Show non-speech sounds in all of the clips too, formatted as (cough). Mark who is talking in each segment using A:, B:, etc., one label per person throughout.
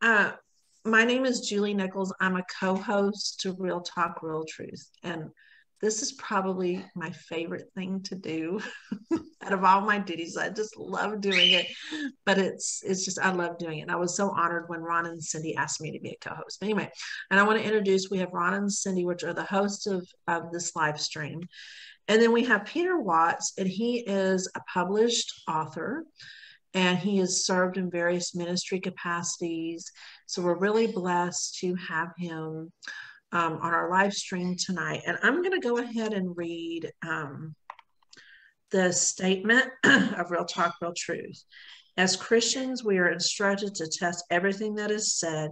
A: Uh, my name is Julie Nichols. I'm a co host to Real Talk, Real Truth. And this is probably my favorite thing to do (laughs) out of all my duties. I just love doing it, but it's it's just I love doing it. And I was so honored when Ron and Cindy asked me to be a co-host. Anyway, and I want to introduce we have Ron and Cindy, which are the hosts of of this live stream, and then we have Peter Watts, and he is a published author. And he has served in various ministry capacities. So we're really blessed to have him um, on our live stream tonight. And I'm going to go ahead and read um, the statement (clears throat) of Real Talk, Real Truth. As Christians, we are instructed to test everything that is said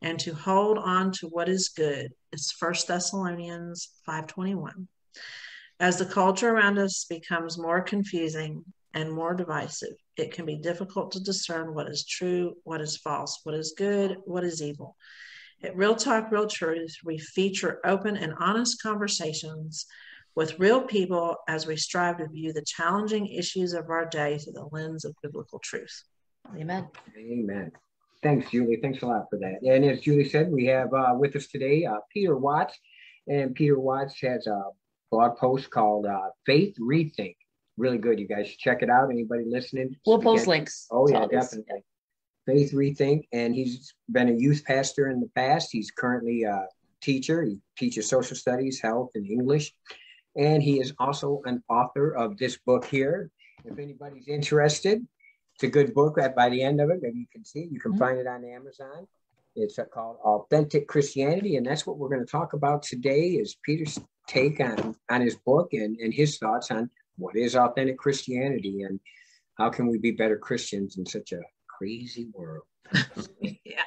A: and to hold on to what is good. It's First Thessalonians 5:21. As the culture around us becomes more confusing and more divisive, it can be difficult to discern what is true, what is false, what is good, what is evil. At Real Talk, Real Truth, we feature open and honest conversations with real people as we strive to view the challenging issues of our day through the lens of biblical truth. Amen.
B: Amen. Thanks, Julie. Thanks a lot for that. And as Julie said, we have uh, with us today uh, Peter Watts. And Peter Watts has a blog post called uh, Faith Rethink. Really good. You guys should check it out. Anybody listening?
C: We'll post links.
B: Oh, yeah, definitely. Faith Rethink, and he's been a youth pastor in the past. He's currently a teacher. He teaches social studies, health, and English. And he is also an author of this book here. If anybody's interested, it's a good book. By the end of it, maybe you can see, you can mm-hmm. find it on Amazon. It's called Authentic Christianity, and that's what we're going to talk about today. Is Peter's take on on his book and and his thoughts on what is authentic Christianity and how can we be better Christians in such a crazy world. (laughs)
A: yeah,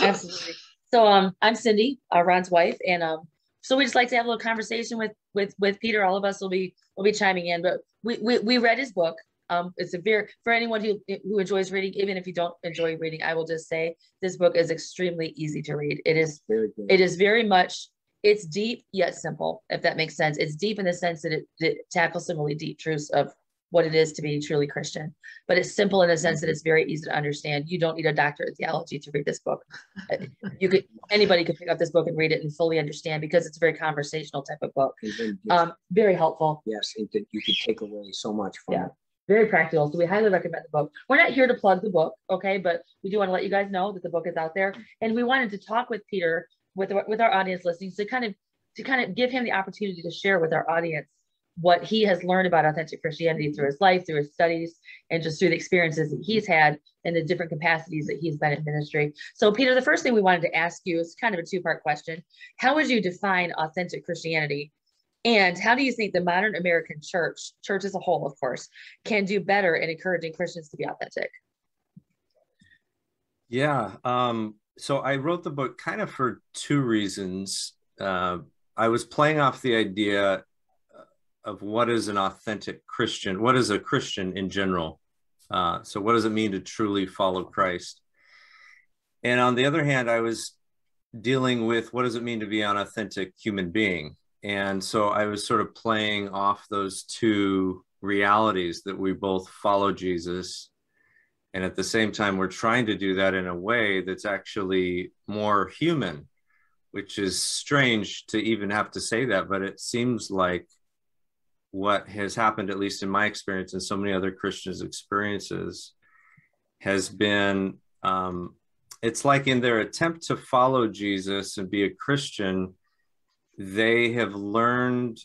C: absolutely. So um, I'm Cindy, uh, Ron's wife, and um, so we just like to have a little conversation with with with Peter. All of us will be will be chiming in, but we we, we read his book. Um, it's a very for anyone who who enjoys reading, even if you don't enjoy reading, I will just say this book is extremely easy to read. It is it is very much it's deep yet simple, if that makes sense. It's deep in the sense that it, it tackles some really deep truths of what it is to be truly Christian. But it's simple in the sense that it's very easy to understand. You don't need a doctorate of theology to read this book. (laughs) You could anybody could pick up this book and read it and fully understand because it's a very conversational type of book. Um, very helpful.
B: Yes, you could take away so much from
C: yeah. it. Very practical. So we highly recommend the book. We're not here to plug the book, okay, but we do want to let you guys know that the book is out there. And we wanted to talk with Peter, with with our audience listening, to kind of to kind of give him the opportunity to share with our audience what he has learned about authentic Christianity through his life, through his studies, and just through the experiences that he's had in the different capacities that he's been in ministry. So, Peter, the first thing we wanted to ask you is kind of a two part question. How would you define authentic Christianity? And how do you think the modern American church, church as a whole, of course, can do better in encouraging Christians to be authentic?
D: Yeah. Um, so I wrote the book kind of for two reasons. Uh, I was playing off the idea of what is an authentic Christian, what is a Christian in general. Uh, so, what does it mean to truly follow Christ? And on the other hand, I was dealing with what does it mean to be an authentic human being? And so I was sort of playing off those two realities that we both follow Jesus. And at the same time, we're trying to do that in a way that's actually more human, which is strange to even have to say that, but it seems like what has happened, at least in my experience and so many other Christians' experiences, has been um, it's like in their attempt to follow Jesus and be a Christian, they have learned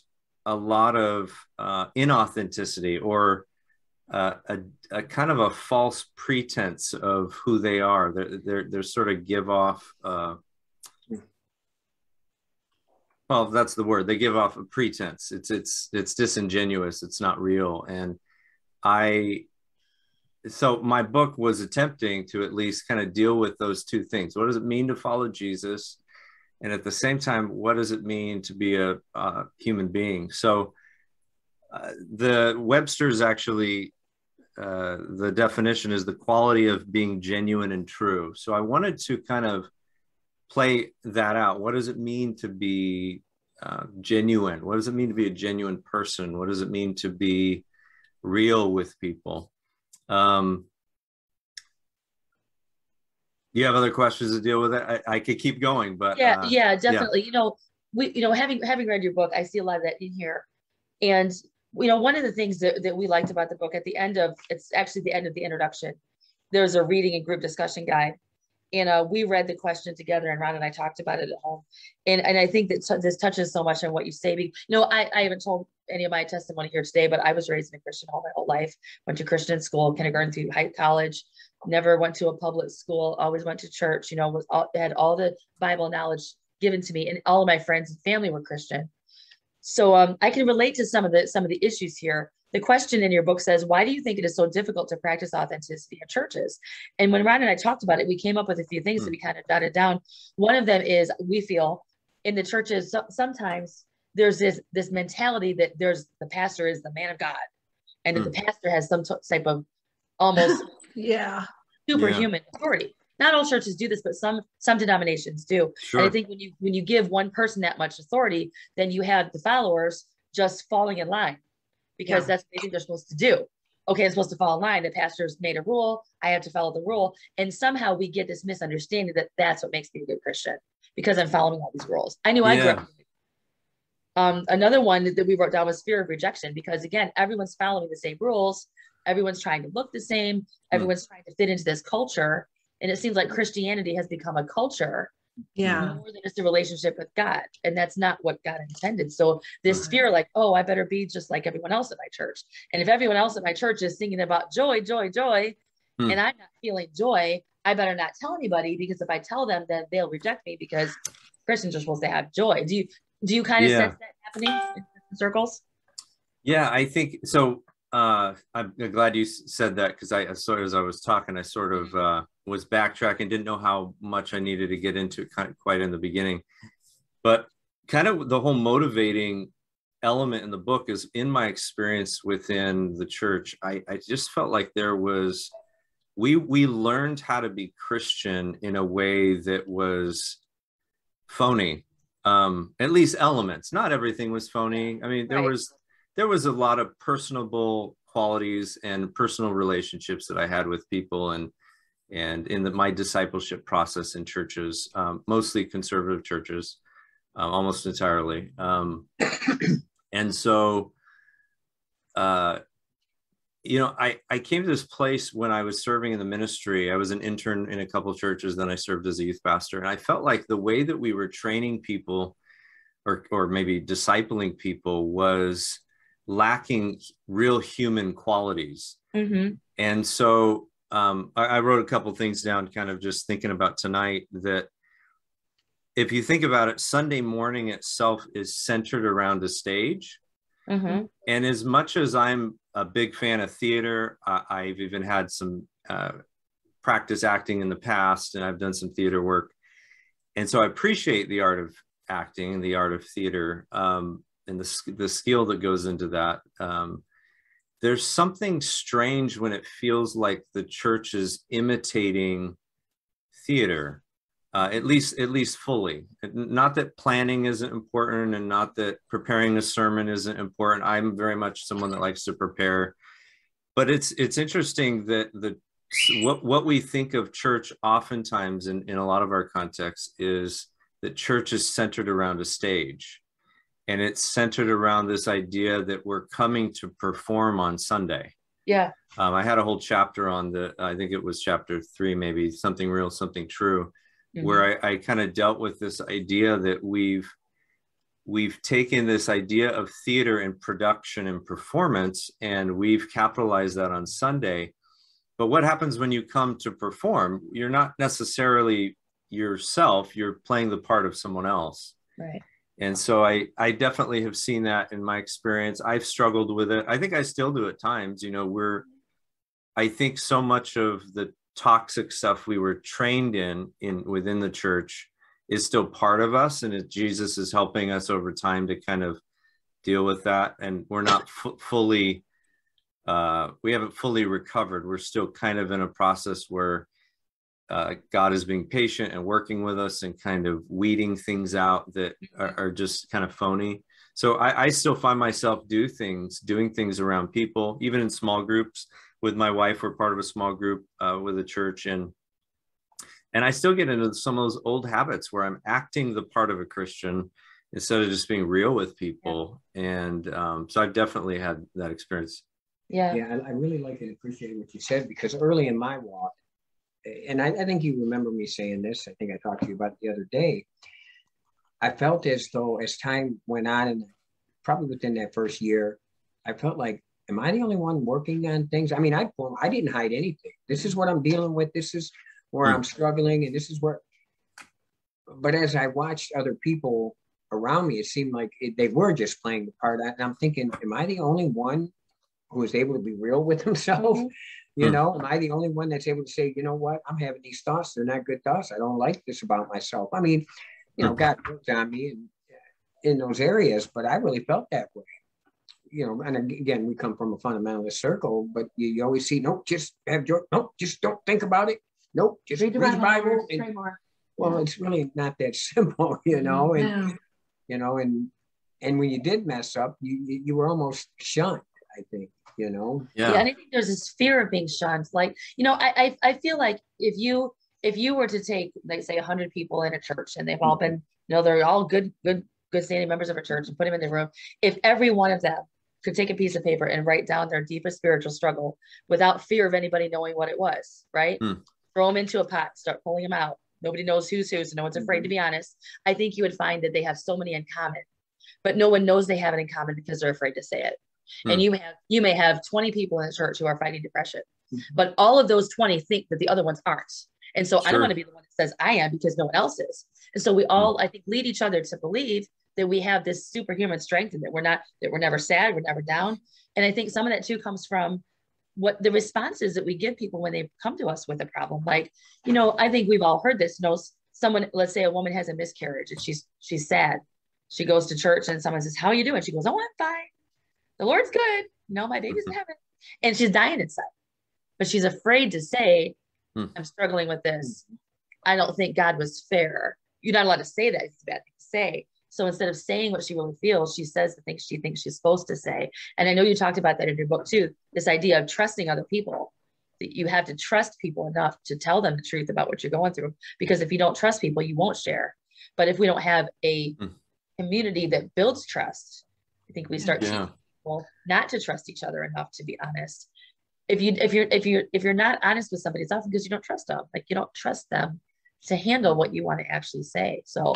D: a lot of uh, inauthenticity or a, a, kind of a false pretense of who they are. They're, they're, they're sort of give off uh, well that's the word. They give off a pretense. It's it's it's disingenuous. It's not real. And i so my book was attempting to at least kind of deal with those two things. What does it mean to follow jesus? And at the same time what does it mean to be a, a human being? So uh, the webster's actually uh, the definition is the quality of being genuine and true so i wanted to kind of play that out. What does it mean to be uh, genuine? What does it mean to be a genuine person? What does it mean to be real with people? Um, you have other questions to deal with it? I, I could keep going, but
C: yeah, uh, yeah, definitely. Yeah. You know, we, you know, having having read your book, I see a lot of that in here. And you know, one of the things that, that we liked about the book at the end of it's actually the end of the introduction, there's a reading and group discussion guide. And uh, we read the question together, and Ron and I talked about it at home. And and I think that t- this touches so much on what you say. You know, I, I haven't told any of my testimony here today, but I was raised in a Christian home my whole life. Went to Christian school, kindergarten through high college. Never went to a public school. Always went to church. You know, was all, had all the Bible knowledge given to me, and all of my friends and family were Christian. So um, I can relate to some of the some of the issues here. The question in your book says, "Why do you think it is so difficult to practice authenticity in churches?" And when Ron and I talked about it, we came up with a few things mm. that we kind of jotted down. One of them is we feel in the churches so, sometimes there's this this mentality that there's the pastor is the man of God, and mm. the pastor has some type of almost (laughs)
A: yeah
C: superhuman yeah. authority not all churches do this, but some some denominations do. Sure. And I think when you when you give one person that much authority, then you have the followers just falling in line because yeah. that's what they think they're supposed to do. Okay, I'm supposed to fall in line. The pastor's made a rule. I have to follow the rule. And somehow we get this misunderstanding that that's what makes me a good Christian because I'm following all these rules. I knew yeah. I grew up. Um, another one that we wrote down was fear of rejection because again, everyone's following the same rules. Everyone's trying to look the same. Hmm. Everyone's mm. trying to fit into this culture and it seems like christianity has become a culture
A: yeah.
C: More than just a relationship with god. And that's not what god intended. So this right. fear like oh i better be just like everyone else at my church. And if everyone else at my church is singing about joy joy joy hmm. and i'm not feeling joy i better not tell anybody because if i tell them then they'll reject me because christians are supposed to have joy. Do you do you kind of yeah. sense that happening in circles?
D: Yeah i think so uh i'm glad you said that because i sort as i was talking i sort of uh was backtracking, didn't know how much I needed to get into it kind of quite in the beginning. But kind of the whole motivating element in the book is in my experience within the church, I, I just felt like there was we we learned how to be Christian in a way that was phony. Um, at least elements. Not everything was phony. I mean, there right. was there was a lot of personable qualities and personal relationships that I had with people and and in the, my discipleship process in churches, um, mostly conservative churches, um, almost entirely. Um, (clears throat) and so, uh, you know, I, I came to this place when I was serving in the ministry. I was an intern in a couple of churches, then I served as a youth pastor. And I felt like the way that we were training people or, or maybe discipling people was lacking real human qualities. Mm-hmm. And so um, I, I, wrote a couple things down, kind of just thinking about tonight that if you think about it, Sunday morning itself is centered around a stage. Mm-hmm. And as much as I'm a big fan of theater, uh, I've even had some uh, practice acting in the past, and I've done some theater work. And so I appreciate the art of acting, the art of theater, um, and the, the skill that goes into that. Um, there's something strange when it feels like the church is imitating theater uh, at least at least fully. Not that planning isn't important and not that preparing a sermon isn't important. I'm very much someone that likes to prepare. But it's it's interesting that the what what we think of church oftentimes in, in a lot of our contexts is that church is centered around a stage and it's centered around this idea that we're coming to perform on Sunday.
C: Yeah.
D: Um, I had a whole chapter on the, I think it was chapter three, maybe something real, something true, mm-hmm. where I, I kind of dealt with this idea that we've we've taken this idea of theater and production and performance, and we've capitalized that on Sunday. But what happens when you come to perform? You're not necessarily yourself; you're playing the part of someone else.
C: Right
D: and so i i definitely have seen that in my experience. I've struggled with it. I think i still do at times you know we're i think so much of the toxic stuff we were trained in in within the church is still part of us and it, jesus is helping us over time to kind of deal with that. And we're not f- fully uh, we haven't fully recovered. We're still kind of in a process where uh, God is being patient and working with us and kind of weeding things out that are, are just kind of phony. So I, I, still find myself do things, doing things around people, even in small groups. With my wife, we're part of a small group uh, with a church, and and I still get into some of those old habits where I'm acting the part of a Christian instead of just being real with people. Yeah. And um, so I've definitely had that experience.
C: Yeah.
B: Yeah. I, I really like and appreciate what you said because early in my walk, and I, I, think you remember me saying this, I think I talked to you about the other day. I felt as though as time went on, and probably within that first year, I felt like, am I the only one working on things? I mean, I I didn't hide anything. This is what I'm dealing with. This is where. I'm struggling, and this is where. But as I watched other people around me, it seemed like it, they were just playing the part. And I'm thinking, am I the only one who is able to be real with (laughs) himself? Mm-hmm. You hmm. know, am I the only one that's able to say, you know what, I'm having these thoughts. They're not good thoughts. I don't like this about myself. I mean, you know, hmm. God worked on me in, in those areas, but I really felt that way. You know, and again, we come from a fundamentalist circle, but you, you always see, nope, just have your, nope, just don't think about it. Nope, just read the Bible. Bible and, well, it's really not that (laughs) simple, you know, and yeah. you know, and and when you did mess up, you you were almost shunned. I think you know
C: yeah. yeah and i think there's this fear of being shunned like you know I, I i feel like if you if you were to take like say 100 people in a church and they've all been you know they're all good good good standing members of a church and put them in the room if every one of them could take a piece of paper and write down their deepest spiritual struggle without fear of anybody knowing what it was right mm. throw them into a pot start pulling them out nobody knows who's who so no one's afraid mm-hmm. to be honest i think you would find that they have so many in common but no one knows they have it in common because they're afraid to say it and hmm. you may have you may have 20 people in the church who are fighting depression. Mm-hmm. but all of those 20 think that the other ones aren't. And so sure. i don't want to be the one that says i am because no one else is. And so we hmm. all i think lead each other to believe that we have this superhuman strength and that we're not that we're never sad we're never down. And i think some of that too comes from what the responses that we give people when they come to us with a problem. Like you know i think we've all heard this. You know someone let's say a woman has a miscarriage and she's she's sad. She goes to church and someone says how are you doing? She goes oh i'm fine the Lord's good. No, my baby's in mm-hmm. heaven. And she's dying inside. But she's afraid to say, hmm. I'm struggling with this. I don't think God was fair. You're not allowed to say that. It's a bad thing to say. So instead of saying what she really feels, she says the things she thinks she's supposed to say. And I know you talked about that in your book too this idea of trusting other people. That you have to trust people enough to tell them the truth about what you're going through. Because if you don't trust people, you won't share. But if we don't have a hmm. community that builds trust, I think we start yeah people not to trust each other enough to be honest if you if you're if you're if you're not honest with somebody it's often because you don't trust them like you don't trust them to handle what you want to actually say so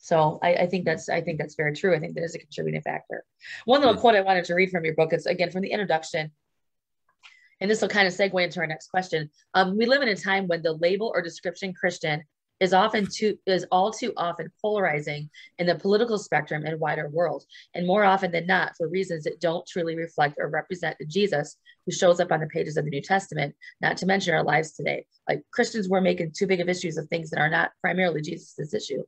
C: so I, I think that's I think that's very true. I think that is a contributing factor. One little quote I wanted to read from your book is again from the introduction, and this will kind of segue into our next question. Um, we live in a time when the label or description Christian is often too is all too often polarizing in the political spectrum and wider world. And more often than not for reasons that don't truly reflect or represent the jesus who shows up on the pages of the new testament not to mention our lives today. Like christians were making too big of issues of things that are not primarily jesus' issue.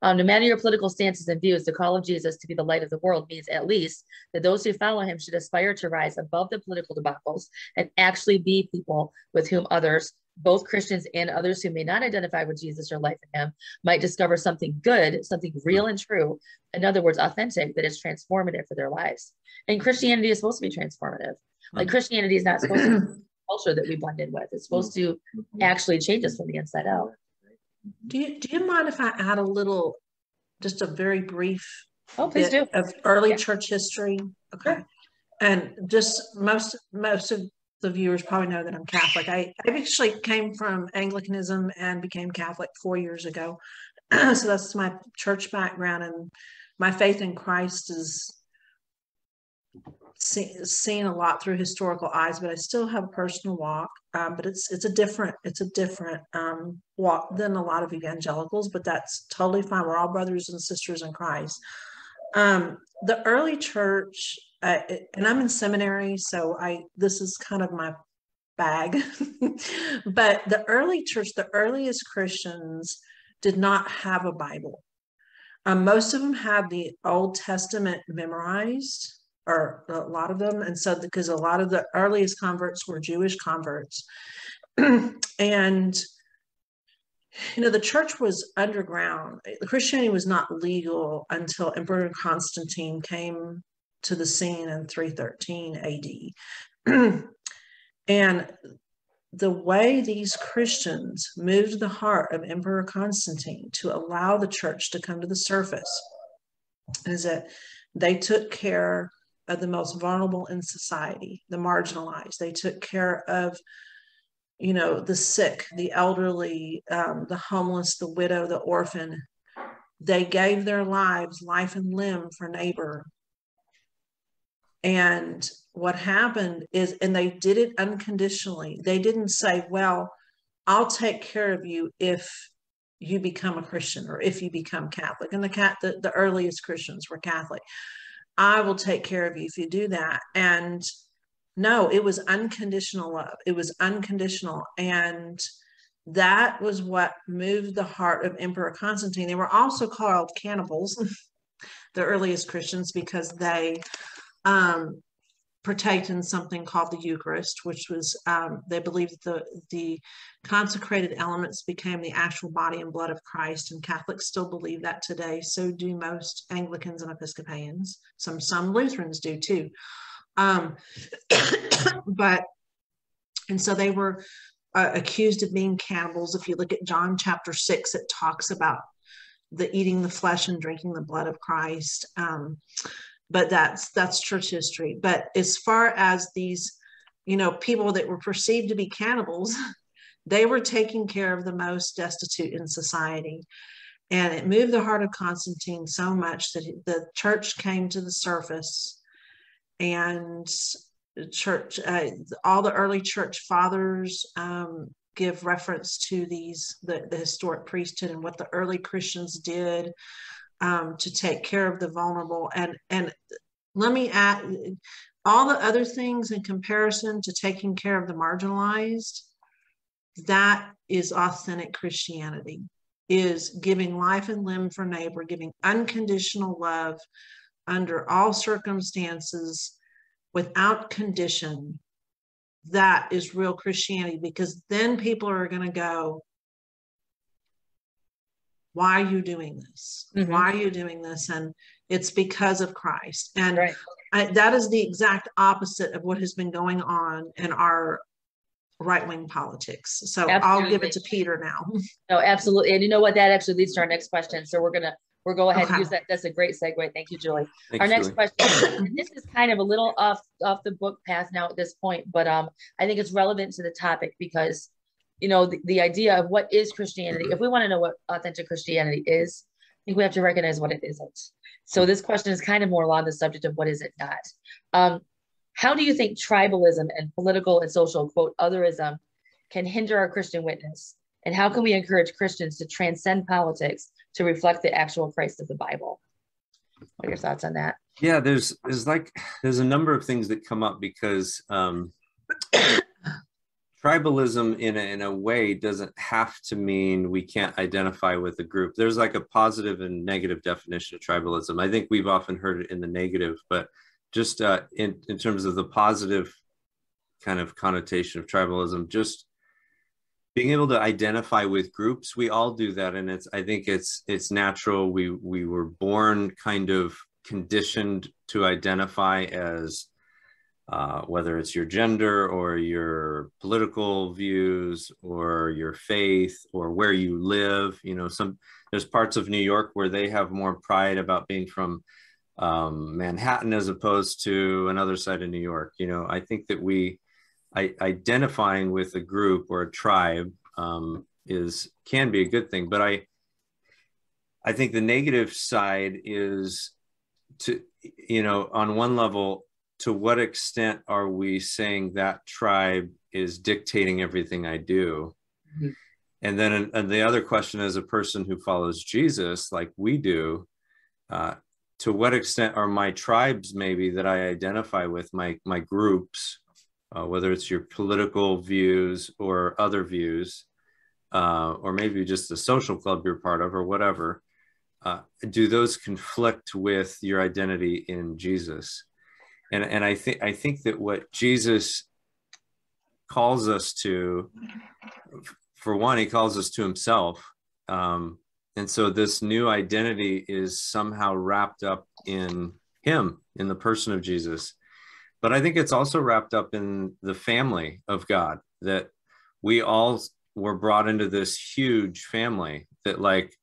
C: Um, no matter your political stances and views, the call of Jesus to be the light of the world means at least that those who follow him should aspire to rise above the political debacles and actually be people with whom others both Christians and others who may not identify with Jesus or life in him might discover something good, something real and true. In other words, authentic, that is transformative for their lives. And Christianity is supposed to be transformative. Like hmm. Christianity is not supposed to (clears throat) be culture that we blend in with. It's supposed to mm-hmm. actually change us from the inside out.
A: Do you do you mind if I add a little, just a very brief
C: oh, please do.
A: of early yeah. church history? Okay. Sure. And just most most of the viewers probably know that I'm Catholic. I, I actually came from Anglicanism and became Catholic four years ago. (clears throat) so that's my church background, and my faith in Christ is see, seen a lot through historical eyes, but I still have a personal walk. Um, but it's it's a different it's a different um, walk than a lot of evangelicals, but that's totally fine. We're all brothers and sisters in Christ. Um, the early church uh, and I'm in seminary, so I this is kind of my bag. (laughs) but the early church, the earliest Christians did not have a Bible. Um, most of them had the Old Testament memorized, or a lot of them, and so because a lot of the earliest converts were Jewish converts, (clears throat) and you know the church was underground christianity was not legal until emperor constantine came to the scene in 313 AD. (clears throat) and the way these Christians moved the heart of Emperor Constantine to allow the church to come to the surface is that they took care of the most vulnerable in society, the marginalized. They took care of, you know, the sick, the elderly, um, the homeless, the widow, the orphan. They gave their lives, life and limb for neighbor. And what happened is, and they did it unconditionally. They didn't say, well, I'll take care of you if you become a Christian or if you become Catholic. And the cat the, the earliest Christians were Catholic. I will take care of you if you do that. And no, it was unconditional love. It was unconditional. And that was what moved the heart of Emperor Constantine. They were also called cannibals, (laughs) the earliest Christians, because they um, partake in something called the Eucharist, which was um, they believed the the consecrated elements became the actual body and blood of Christ, and Catholics still believe that today. So do most Anglicans and Episcopalians. Some some Lutherans do too. Um, (coughs) but and so they were uh, accused of being cannibals. If you look at John chapter six, it talks about the eating the flesh and drinking the blood of Christ. Um, but that's that's church history. But as far as these you know people that were perceived to be cannibals (laughs) they were taking care of the most destitute in society. And it moved the heart of constantine so much that the church came to the surface. And church uh, all the early church fathers um, give reference to these the, the historic priesthood and what the early christians did um, to take care of the vulnerable. And and let me add all the other things in comparison to taking care of the marginalized. That is authentic Christianity. Is giving life and limb for neighbor, giving unconditional love under all circumstances without condition that is real Christianity because then people are going to go, why are you doing this? Mm-hmm. Why are you doing this? And it's because of Christ. And right. I, that is the exact opposite of what has been going on in our right wing politics. So absolutely. I'll give it to Peter now. (laughs)
C: No, absolutely. And you know what? That actually leads to our next question. So we're gonna we'll go ahead okay. and use that. That's a great segue. Thank you, Julie. Thanks, our next Julie. question. this is kind of a little off off the book path now at this point, but um, I think it's relevant to the topic because you know, the, the idea of what is Christianity. If we want to know what authentic Christianity is, I think we have to recognize what it isn't. So this question is kind of more along the subject of what is it not. Um, how do you think tribalism and political and social quote otherism can hinder our Christian witness? And how can we encourage Christians to transcend politics to reflect the actual Christ of the Bible? What are your thoughts on that?
D: Yeah, there's there's like there's a number of things that come up because um, tribalism in a, in a way doesn't have to mean we can't identify with a group. There's like a positive and negative definition of tribalism. I think we've often heard it in the negative but just uh, in, in terms of the positive kind of connotation of tribalism just being able to identify with groups we all do that. And it's i think it's it's natural. We we were born kind of conditioned to identify as uh, whether it's your gender or your political views or your faith or where you live. You know, some there's parts of New York where they have more pride about being from um, Manhattan as opposed to another side of New York. You know, I think that we I, identifying with a group or a tribe um, is can be a good thing, but I I think the negative side is to you know on one level to what extent are we saying that tribe is dictating everything I do? Mm-hmm. And then and the other question is a person who follows Jesus, like we do, uh, to what extent are my tribes maybe that I identify with, my, my groups, uh, whether it's your political views or other views, uh, or maybe just the social club you're part of or whatever, uh, do those conflict with your identity in Jesus? And and I think I think that what Jesus calls us to, for one, he calls us to himself, um, and so this new identity is somehow wrapped up in him, in the person of Jesus. But I think it's also wrapped up in the family of God that we all were brought into this huge family that like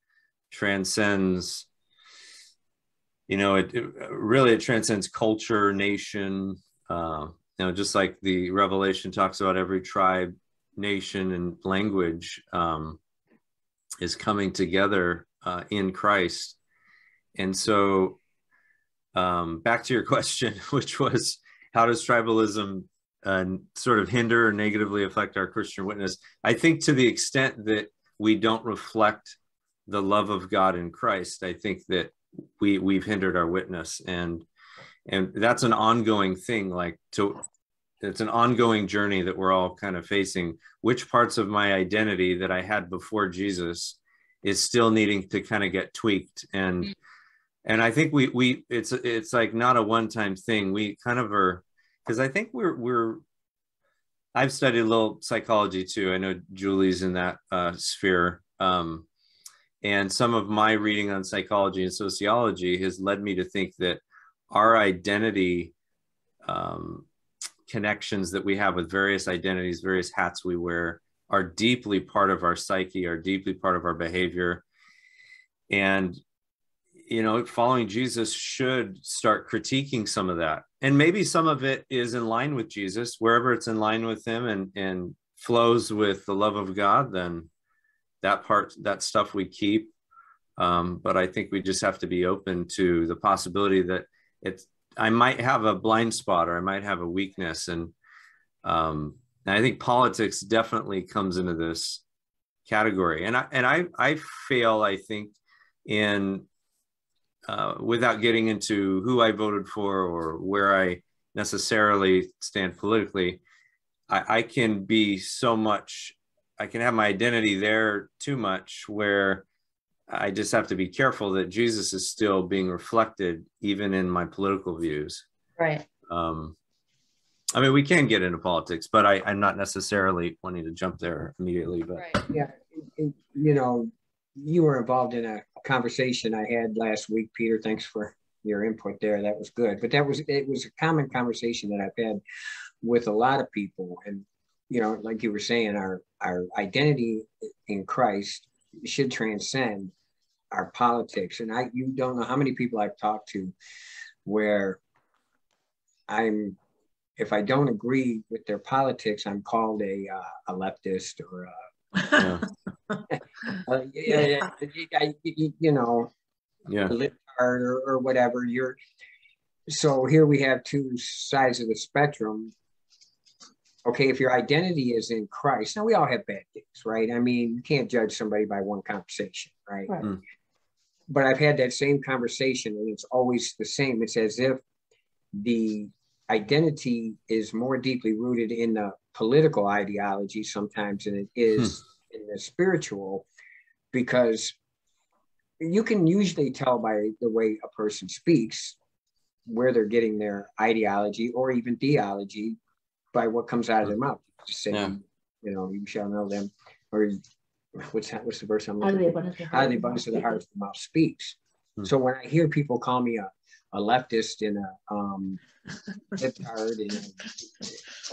D: transcends you know it, it really it transcends culture nation uh, you know just like the revelation talks about every tribe nation and language um, is coming together uh, in christ. And so um, back to your (laughs) question which was how does tribalism uh, sort of hinder or negatively affect our christian witness? I think to the extent that we don't reflect the love of god in christ i think that we we've hindered our witness. And and that's an ongoing thing like to it's an ongoing journey that we're all kind of facing. Which parts of my identity that i had before jesus is still needing to kind of get tweaked. And mm-hmm. and i think we we it's it's like not a one time thing. We kind of are because i think we're we're i've studied a little psychology too. I know julie's in that uh, sphere. Um, and some of my reading on psychology and sociology has led me to think that our identity um, connections that we have with various identities, various hats we wear, are deeply part of our psyche, are deeply part of our behavior. And, you know, following Jesus should start critiquing some of that. And maybe some of it is in line with Jesus, wherever it's in line with him and, and flows with the love of God, then that part, that stuff we keep. Um, but I think we just have to be open to the possibility that it's I might have a blind spot or I might have a weakness. And, um, and I think politics definitely comes into this category. And I, and I, I fail, I think, in, uh, without getting into who I voted for or where I necessarily stand politically, I, I can be so much, I can have my identity there too much where I just have to be careful that Jesus is still being reflected even in my political views.
C: Right.
D: Um, I mean, we can get into politics, but I, am not necessarily wanting to jump there immediately. But
B: right. yeah, you know, you were involved in a conversation I had last week, Peter. Thanks for your input there. That was good. But that was it was a common conversation that I've had with a lot of people, and you know, like you were saying, our our identity in Christ should transcend our politics. And I, you don't know how many people I've talked to where I'm, if I don't agree with their politics, I'm called a uh, a leftist or a, (laughs) yeah. uh, yeah, yeah, you know,
D: yeah,
B: or, or whatever. You're so here we have two sides of the spectrum okay, if your identity is in Christ, now we all have bad days, right? I mean, you can't judge somebody by one conversation, right? right. Mm. But I've had that same conversation and it's always the same. It's as if the identity is more deeply rooted in the political ideology sometimes than it is hmm. in the spiritual, because you can usually tell by the way a person speaks where they're getting their ideology or even theology by what comes out of their mouth. Just saying, yeah. you know, you shall know them, or (laughs) what's that, what's the verse I'm looking for? Out of the abundance of the heart, the mouth speaks. Hmm. So when I hear people call me a, a leftist and a um, (laughs) and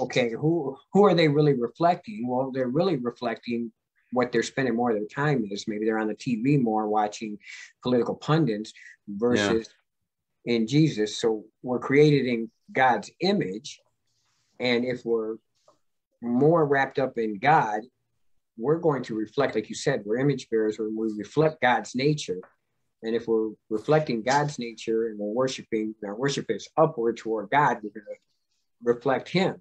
B: okay, who who are they really reflecting? Well, they're really reflecting what they're spending more of their time is. Maybe they're on the TV more watching political pundits versus yeah. in Jesus. So we're created in God's image and if we're more wrapped up in God, we're going to reflect, like you said, we're image bearers we reflect God's nature. And if we're reflecting God's nature and we're worshiping, our worship is upward toward God, we're going to reflect Him.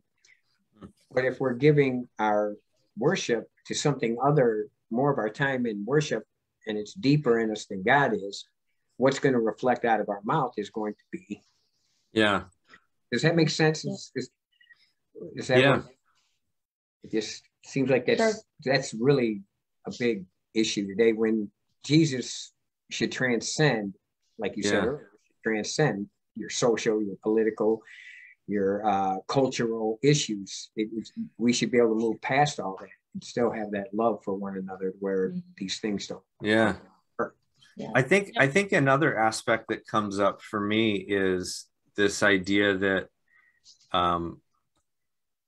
B: But if we're giving our worship to something other, more of our time in worship, and it's deeper in us than God is, what's going to reflect out of our mouth is going to be.
D: Yeah.
B: Does that make sense? Is, is, is that yeah. What, it just seems like that's sure. that's really a big issue today when Jesus should transcend, like you yeah. said earlier, transcend your social, your political, your uh, cultural issues. It, we should be able to move past all that and still have that love for one another where mm-hmm. these things don't.
D: Yeah. Yeah. I think I think another aspect that comes up for me is this idea that um,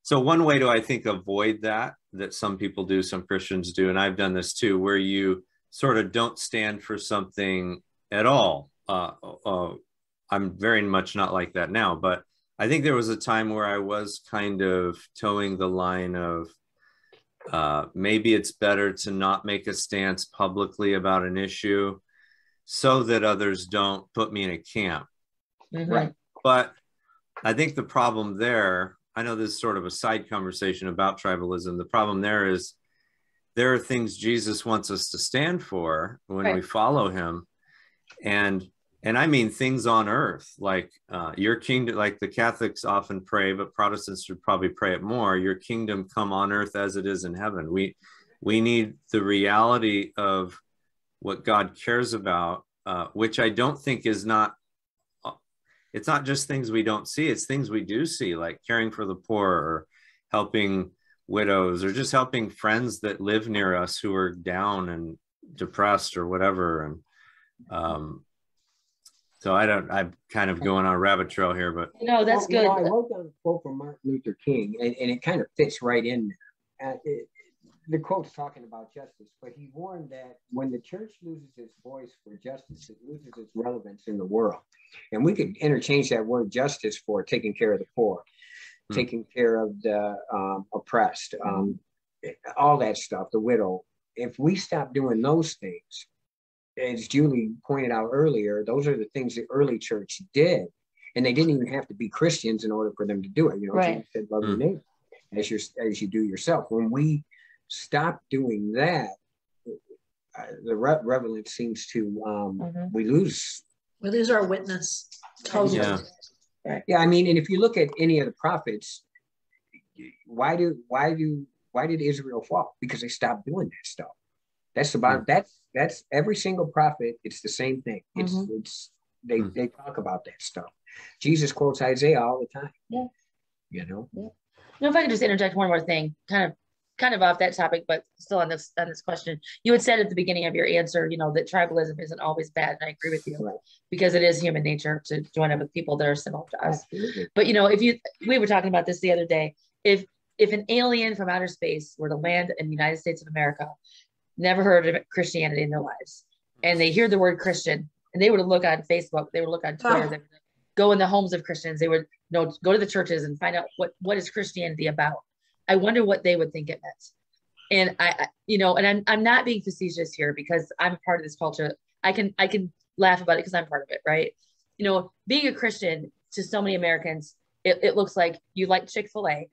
D: so one way to I think avoid that that some people do, some Christians do, and I've done this too, where you sort of don't stand for something at all. Uh, uh, I'm very much not like that now, but I think there was a time where I was kind of toeing the line of uh, maybe it's better to not make a stance publicly about an issue so that others don't put me in a camp.
C: Mhm.
B: Right.
D: But I think the problem there, I know this is sort of a side conversation about tribalism. The problem there is there are things Jesus wants us to stand for when we follow him. And and I mean things on earth, like uh, your kingdom, like the Catholics often pray, but Protestants should probably pray it more. Your kingdom come on earth as it is in heaven. We we need the reality of what God cares about, uh, which I don't think is not. It's not just things we don't see; it's things we do see, like caring for the poor or helping widows or just helping friends that live near us who are down and depressed or whatever. And um, so I don't. I'm kind of going on a rabbit trail here, but
C: No, that's
B: Well, you know, I wrote down a quote from Martin Luther King, and, and it kind of fits right in there. Uh, it, the quote's talking about justice, but he warned that when the church loses its voice for justice, it loses its relevance in the world. And we could interchange that word justice for taking care of the poor,
D: Hmm.
B: taking care of the um, oppressed, um, all that stuff, the widow. If we stop doing those things, as Julie pointed out earlier, those are the things the early church did. And they didn't even have to be Christians in order for them to do it. You know,
C: Right.
B: Jesus said, love your
D: Mm.
B: neighbor as, your, as you do yourself. When we stop doing that, uh, the re- relevance seems to, um,
C: Mhm.
B: we lose.
A: We lose our witness. Totally.
D: Yeah.
B: Yeah, I mean, and if you look at any of the prophets, why do, why do, why did Israel fall? Because they stopped doing that stuff. That's about, that's, that's every single prophet. It's the same thing. It's,
C: Mhm.
B: it's, they,
D: Mm.
B: they talk about that stuff. Jesus quotes Isaiah all the time.
C: Yeah.
B: You know?
C: You know, if I could just interject one more thing, kind of kind of off that topic, but still on this on this question. You had said at the beginning of your answer, you know, that tribalism isn't always bad, and I agree with you
B: Right.
C: because it is human nature to join up with people that are similar to us.
B: Absolutely.
C: But you know, if you we were talking about this the other day, if if an alien from outer space were to land in the United States of America, never heard of Christianity in their lives, and they hear the word Christian, and they would look on Facebook, they would look on Twitter,
A: Oh.
C: they would go in the homes of Christians, they would you know go to the churches and find out what what is Christianity about. I wonder what they would think it meant. And I, I you know, and I'm I'm not being facetious here because I'm a part of this culture. I can I can laugh about it because I'm part of it, right? You know, being a Christian to so many Americans, it, it looks like you like Chick-fil-A,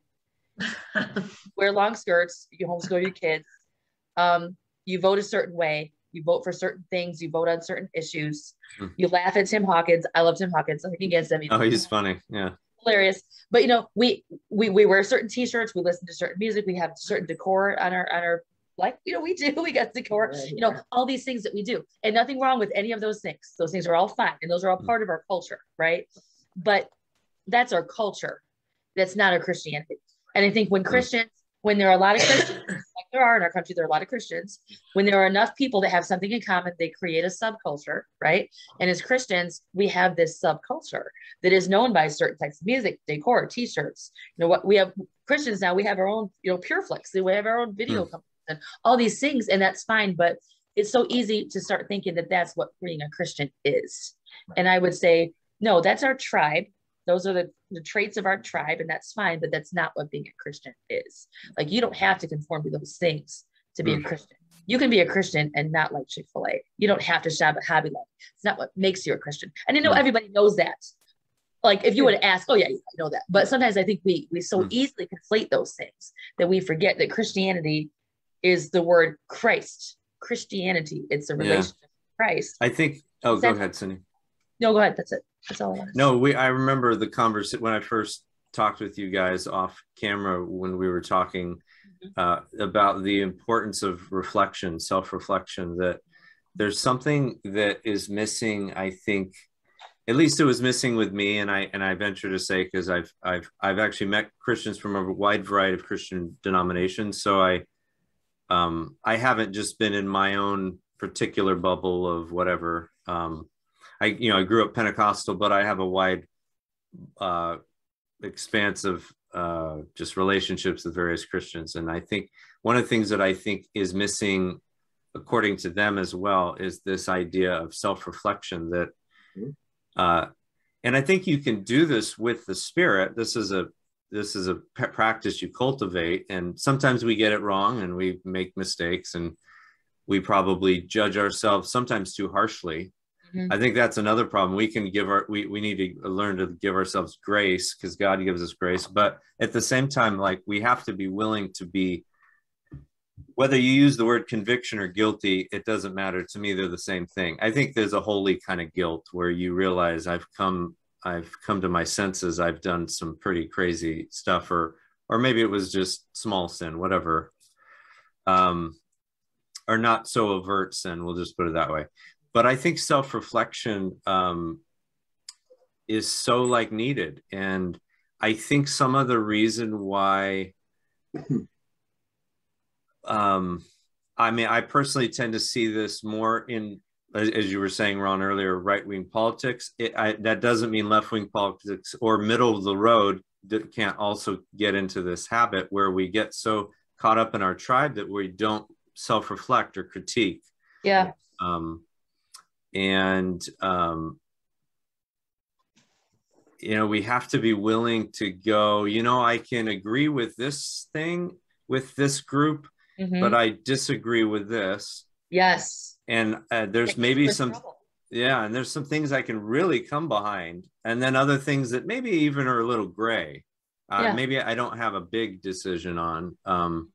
C: (laughs) wear long skirts, you homeschool your kids, um, you vote a certain way, you vote for certain things, you vote on certain issues,
D: Hmm.
C: you laugh at Tim Hawkins. I love Tim Hawkins, nothing against him.
D: oh, he's funny. Yeah.
C: Hilarious. But you know, we we we wear certain t-shirts, we listen to certain music, we have certain decor on our on our like you know we do (laughs) we got decor
B: Right,
C: you know
B: yeah.
C: all these things that we do. And nothing wrong with any of those things. Those things are all fine and those are all
D: Mm.
C: part of our culture right? But that's our culture. That's not our christianity. And i think when christians when there are a lot of christians there are in our country there are a lot of christians. When there are enough people that have something in common they create a subculture right? And as christians we have this subculture that is known by certain types of music decor t-shirts. You know what? We have christians now we have our own you know pureflix we have our own video hmm. companies and all these things and that's fine but it's so easy to start thinking that that's what being a christian is. And i would say no that's our tribe those are the, the traits of our tribe and that's fine but that's not what being a christian is like you don't have to conform to those things to be a
D: Mm.
C: christian you can be a christian and not like chick-fil-a you don't have to shop at hobby lobby it's not what makes you a christian and i know
D: Mm.
C: everybody knows that like if you would ask oh yeah i know that but sometimes i think we we so
D: Mm.
C: easily conflate those things that we forget that christianity is the word christ christianity it's a
D: Yeah.
C: relationship with christ
D: I think. Oh, go ahead, Cindy.
C: no go ahead that's it that's all
D: No, we. I remember the conversation when I first talked with you guys off camera when we were talking uh, about the importance of reflection, self-reflection. That there's something that is missing. I think, at least it was missing with me, and I and I venture to say because I've I've I've actually met Christians from a wide variety of Christian denominations, so I um, I haven't just been in my own particular bubble of whatever. Um, I you know I grew up Pentecostal, but I have a wide uh, expanse of uh, just relationships with various Christians. And I think one of the things that I think is missing, according to them as well, is this idea of self reflection that, mm-hmm. uh, and I think you can do this with the spirit. This is a this is a practice you cultivate and sometimes we get it wrong and we make mistakes and we probably judge ourselves sometimes too harshly mm-hmm. i think that's another problem we can give our we, we need to learn to give ourselves grace because god gives us grace but at the same time like we have to be willing to be whether you use the word conviction or guilty it doesn't matter to me they're the same thing i think there's a holy kind of guilt where you realize i've come I've come to my senses. I've done some pretty crazy stuff, or or maybe it was just small sin, whatever, um, or not so overt sin. We'll just put it that way. But I think self reflection um, is so like needed, and I think some of the reason why. Um, I mean, I personally tend to see this more in as you were saying, Ron, earlier, right wing politics. It, I, that doesn't mean left wing politics or middle of the road that can't also get into this habit where we get so caught up in our tribe that we don't self reflect or critique.
C: Yeah.
D: Um, and, um, you know, we have to be willing to go, you know, I can agree with this thing with this group, mm-hmm. but I disagree with this.
C: Yes
D: and uh, there's maybe some trouble. yeah and there's some things i can really come behind and then other things that maybe even are a little gray uh, yeah. maybe i don't have a big decision on um,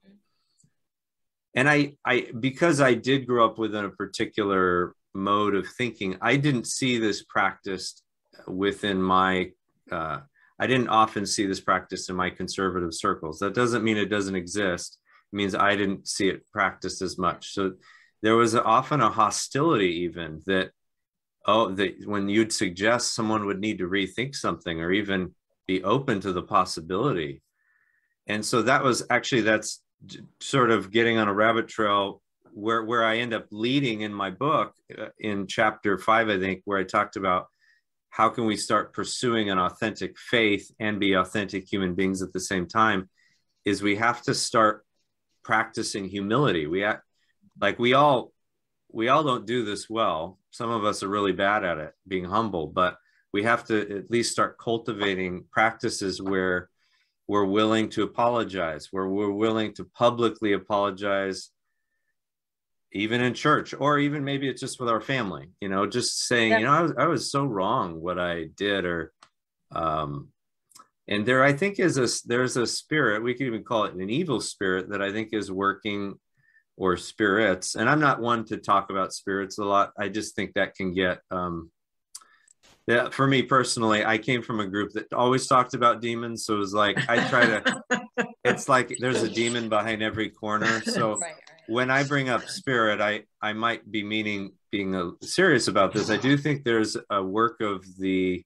D: and i i because i did grow up within a particular mode of thinking. I didn't see this practiced within my uh, i didn't often see this practice in my conservative circles. That doesn't mean it doesn't exist. It means i didn't see it practiced as much. So there was often a hostility even that oh that when you'd suggest someone would need to rethink something or even be open to the possibility. And so that was actually that's sort of getting on a rabbit trail where where i end up leading in my book uh, in chapter 5 i think where i talked about how can we start pursuing an authentic faith and be authentic human beings at the same time is we have to start practicing humility. We act, like we all we all don't do this well. Some of us are really bad at it being humble but we have to at least start cultivating practices where we're willing to apologize where we're willing to publicly apologize even in church or even maybe it's just with our family you know just saying yeah. you know I was, I was so wrong what i did or um and there i think is a there's a spirit we could even call it an evil spirit that i think is working or spirits. And I'm not one to talk about spirits a lot. I just think that can get um yeah, for me personally, I came from a group that always talked about demons. So it was like I try to (laughs) it's like there's a demon behind every corner. So right. When I bring up spirit, I I might be meaning being a, serious about this. I do think there's a work of the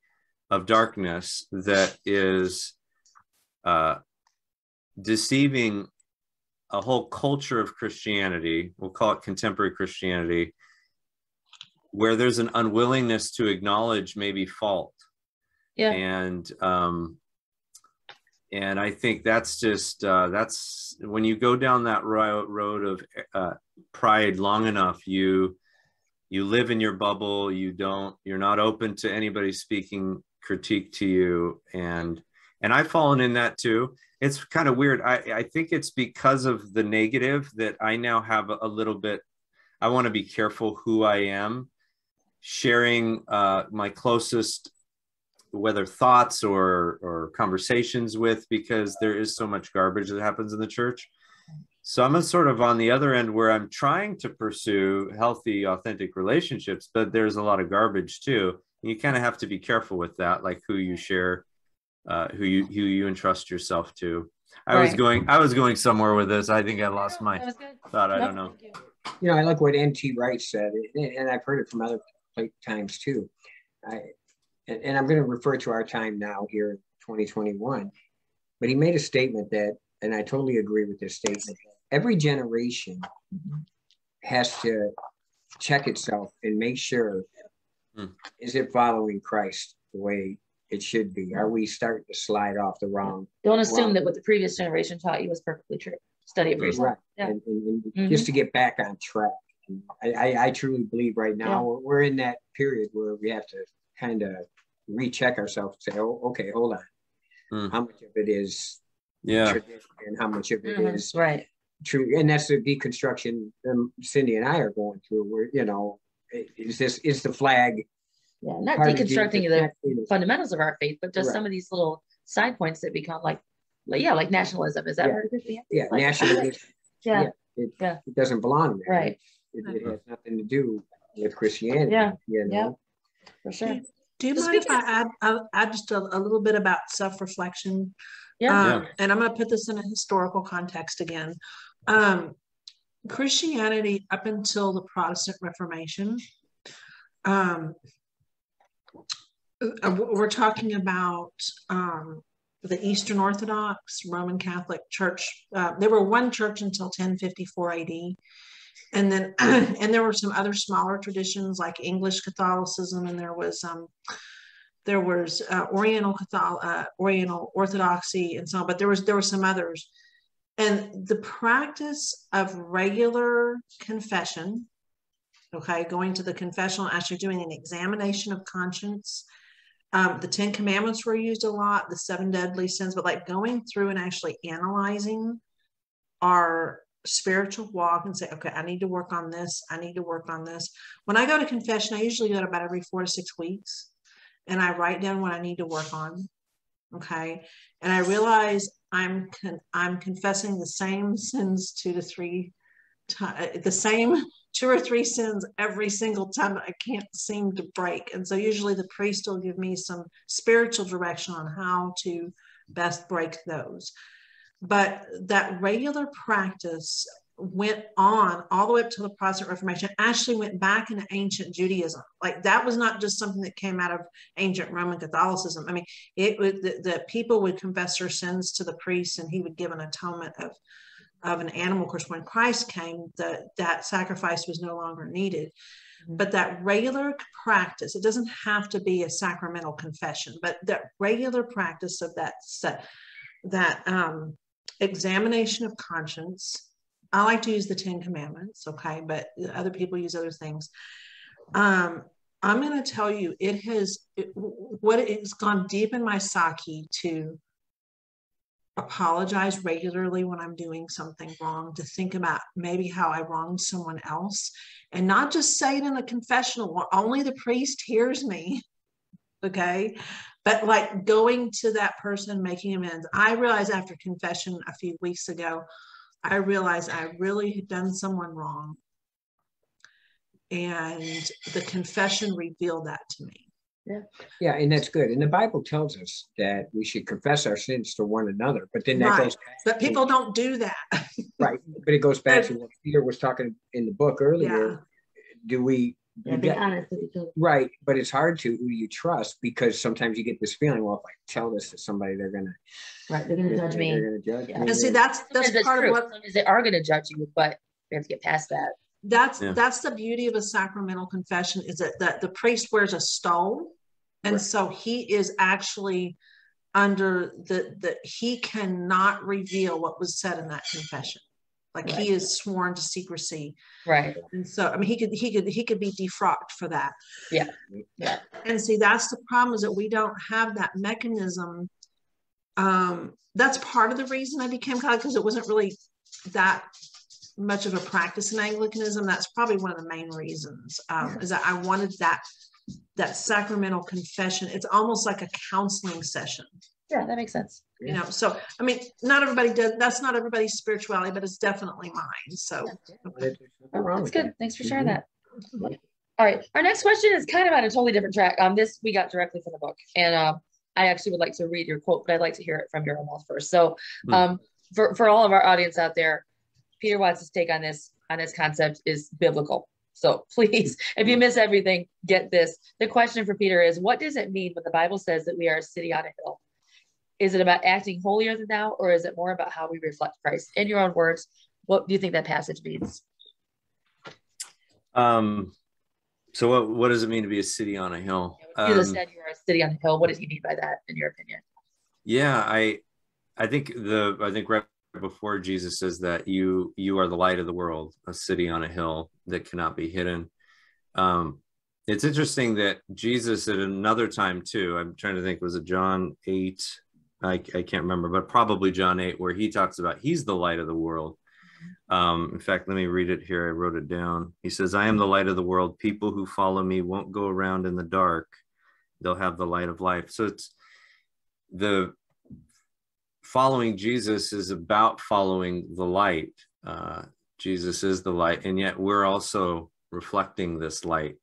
D: of darkness that is uh deceiving a whole culture of Christianity, we'll call it contemporary Christianity, where there's an unwillingness to acknowledge maybe fault.
C: Yeah.
D: And um and I think that's just uh that's when you go down that road of uh pride long enough, you you live in your bubble, you don't you're not open to anybody speaking critique to you and and I've fallen in that too it's kind of weird. I, I think it's because of the negative that I now have a, little bit. I want to be careful who I am sharing uh, my closest, whether thoughts or or conversations with, because there is so much garbage that happens in the church. So I'm sort of on the other end where I'm trying to pursue healthy, authentic relationships, but there's a lot of garbage too. and You kind of have to be careful with that, like who you share uh, who you who you entrust yourself to. I right. was going I was going somewhere with this. I think I lost my thought. I don't know.
B: You know, I like what N.T. Wright said, and I've heard it from other times too. I, and, and I'm going to refer to our time now here in 2021. But he made a statement that, and I totally agree with this statement. Every generation has to check itself and make sure mm. is it following Christ the way it should be? Are we starting to slide off the wrong?
C: Don't assume
B: wrong-
C: that what the previous generation taught you was perfectly true. Study it for yourself.
B: Right.
C: Yeah.
B: And, and- and
C: Mhm.
B: just to get back on track. I, I, I truly believe right now
C: Yeah.
B: we're, we're in that period where we have to kind of recheck ourselves and say, oh, okay, hold on.
D: Mm.
B: How much of it is
D: Yeah.
B: tradition and how much of it
C: Mhm.
B: is
C: Right.
B: true? And that's the deconstruction um, Cindy and I are going through. Where you know, is this is the flag
C: Yeah. Not deconstructing
B: Jesus?
C: the
B: Not- it is-
C: fundamentals of our faith, but just
B: Right.
C: some of these little side points that become like, like yeah, like nationalism. Is that
B: Yeah.
C: part of Christianity?
B: Yeah,
C: Like- (laughs)
B: nationalism.
C: Yeah.
B: It,
C: Yeah.
B: it doesn't belong there.
C: Right.
B: It, it has nothing to do with Christianity.
C: Yeah.
B: You know?
C: For sure.
A: Do you
C: So
A: mind if I add, I'll add just a, a little bit about self-reflection?
C: Yeah.
A: Um, and I'm going to put this in a historical context again. Um, Christianity, up until the Protestant Reformation, um, uh, we're talking about um, the Eastern Orthodox, Roman Catholic Church. Uh, there were one church until 1054 AD. And then, (clears throat) and there were some other smaller traditions like English Catholicism, and there was um, there was uh, Oriental Catholic, uh, Oriental Orthodoxy, and so on. But there was there were some others, and the practice of regular confession, okay, going to the confessional, actually doing an examination of conscience. Um, the Ten Commandments were used a lot, the seven deadly sins, but like going through and actually analyzing our spiritual walk and say, okay, I need to work on this. I need to work on this. When I go to confession, I usually go about every four to six weeks and I write down what I need to work on. Okay. And I realize I'm, con- I'm confessing the same sins two to three times, uh, the same (laughs) two or three sins every single time that I can't seem to break. And so usually the priest will give me some spiritual direction on how to best break those. But that regular practice went on all the way up to the Protestant Reformation, actually went back into ancient Judaism. Like that was not just something that came out of ancient Roman Catholicism. I mean, it would the, the people would confess their sins to the priest and he would give an atonement of of an animal. Of course, when Christ came, the, that sacrifice was no longer needed.
C: Mhm.
A: But that regular practice, it doesn't have to be a sacramental confession, but that regular practice of that set, that um, examination of conscience. I like to use the Ten Commandments, okay, but other people use other things. Um, I'm going to tell you, it has it, what it's gone deep in my psyche to apologize regularly when I'm doing something wrong, to think about maybe how I wronged someone else, and not just say it in a confessional. where Only the priest hears me, okay? But like going to that person, making amends. I realized after confession a few weeks ago, I realized I really had done someone wrong. And the confession revealed that to me.
B: Yeah, yeah, and that's good. And the Bible tells us that we should confess our sins to one another, but then that
A: Right.
B: goes
A: But people don't do that.
B: right. But it goes back to what (laughs) Peter was talking in the book earlier. Do we
C: Yeah, be honest with each other.
B: right? But it's hard to who you trust because sometimes you get this feeling, well, if I tell this to somebody, they're gonna
C: Right. They're gonna judge me.
B: They're gonna judge
C: Yeah.
B: me.
A: And see, that's that's
C: Sometimes
A: part of what
C: Sometimes they are gonna judge you, but we have to get past that.
A: that's
D: Yeah.
A: that's the beauty of a sacramental confession is that, that the priest wears a stole and
B: Right.
A: so he is actually under the the he cannot reveal what was said in that confession like
C: Right.
A: he is sworn to secrecy
C: Right.
A: and so i mean he could he could he could be defrocked for that
C: Yeah. Yeah.
A: and see that's the problem is that we don't have that mechanism um that's part of the reason i became catholic because it wasn't really that much of a practice in anglicanism that's probably one of the main reasons um, is that i wanted that that sacramental confession it's almost like a counseling session
C: Yeah, that makes sense.
A: you know so i mean not everybody does that's not everybody's spirituality but it's definitely mine so
B: There's nothing
C: That's good. Thanks for sharing
B: Mhm.
C: that. All right. Our next question is kind of on a totally different track. Um, this we got directly from the book, and um, I actually would like to read your quote, but I'd like to hear it from your own mouth first. So,
D: Hmm.
C: um, for for all of our audience out there, Peter Watts' take on this on this concept is biblical. So (laughs) please, if you miss everything, get this. The question for Peter is, what does it mean when the Bible says that we are a city on a hill? Is it about acting holier than thou, or is it more about how we reflect Christ? In your own words, what do you think that passage means?
D: Um, So what what does it mean to be a city on a hill?
C: You um, said you are a city on a hill. What does he mean by that, in your opinion?
D: Yeah, I I think the I think right before Jesus says that you you are the light of the world, a city on a hill that cannot be hidden. Um, it's interesting that Jesus at another time too. I'm trying to think, was it John eight? I, I can't remember, but probably John eight, where he talks about he's the light of the world. Um, in fact, let me read it here. I wrote it down. He says, I am the light of the world. People who follow me won't go around in the dark. They'll have the light of life. So it's the following Jesus is about following the light. Uh, Jesus is the light, and yet we're also reflecting this light.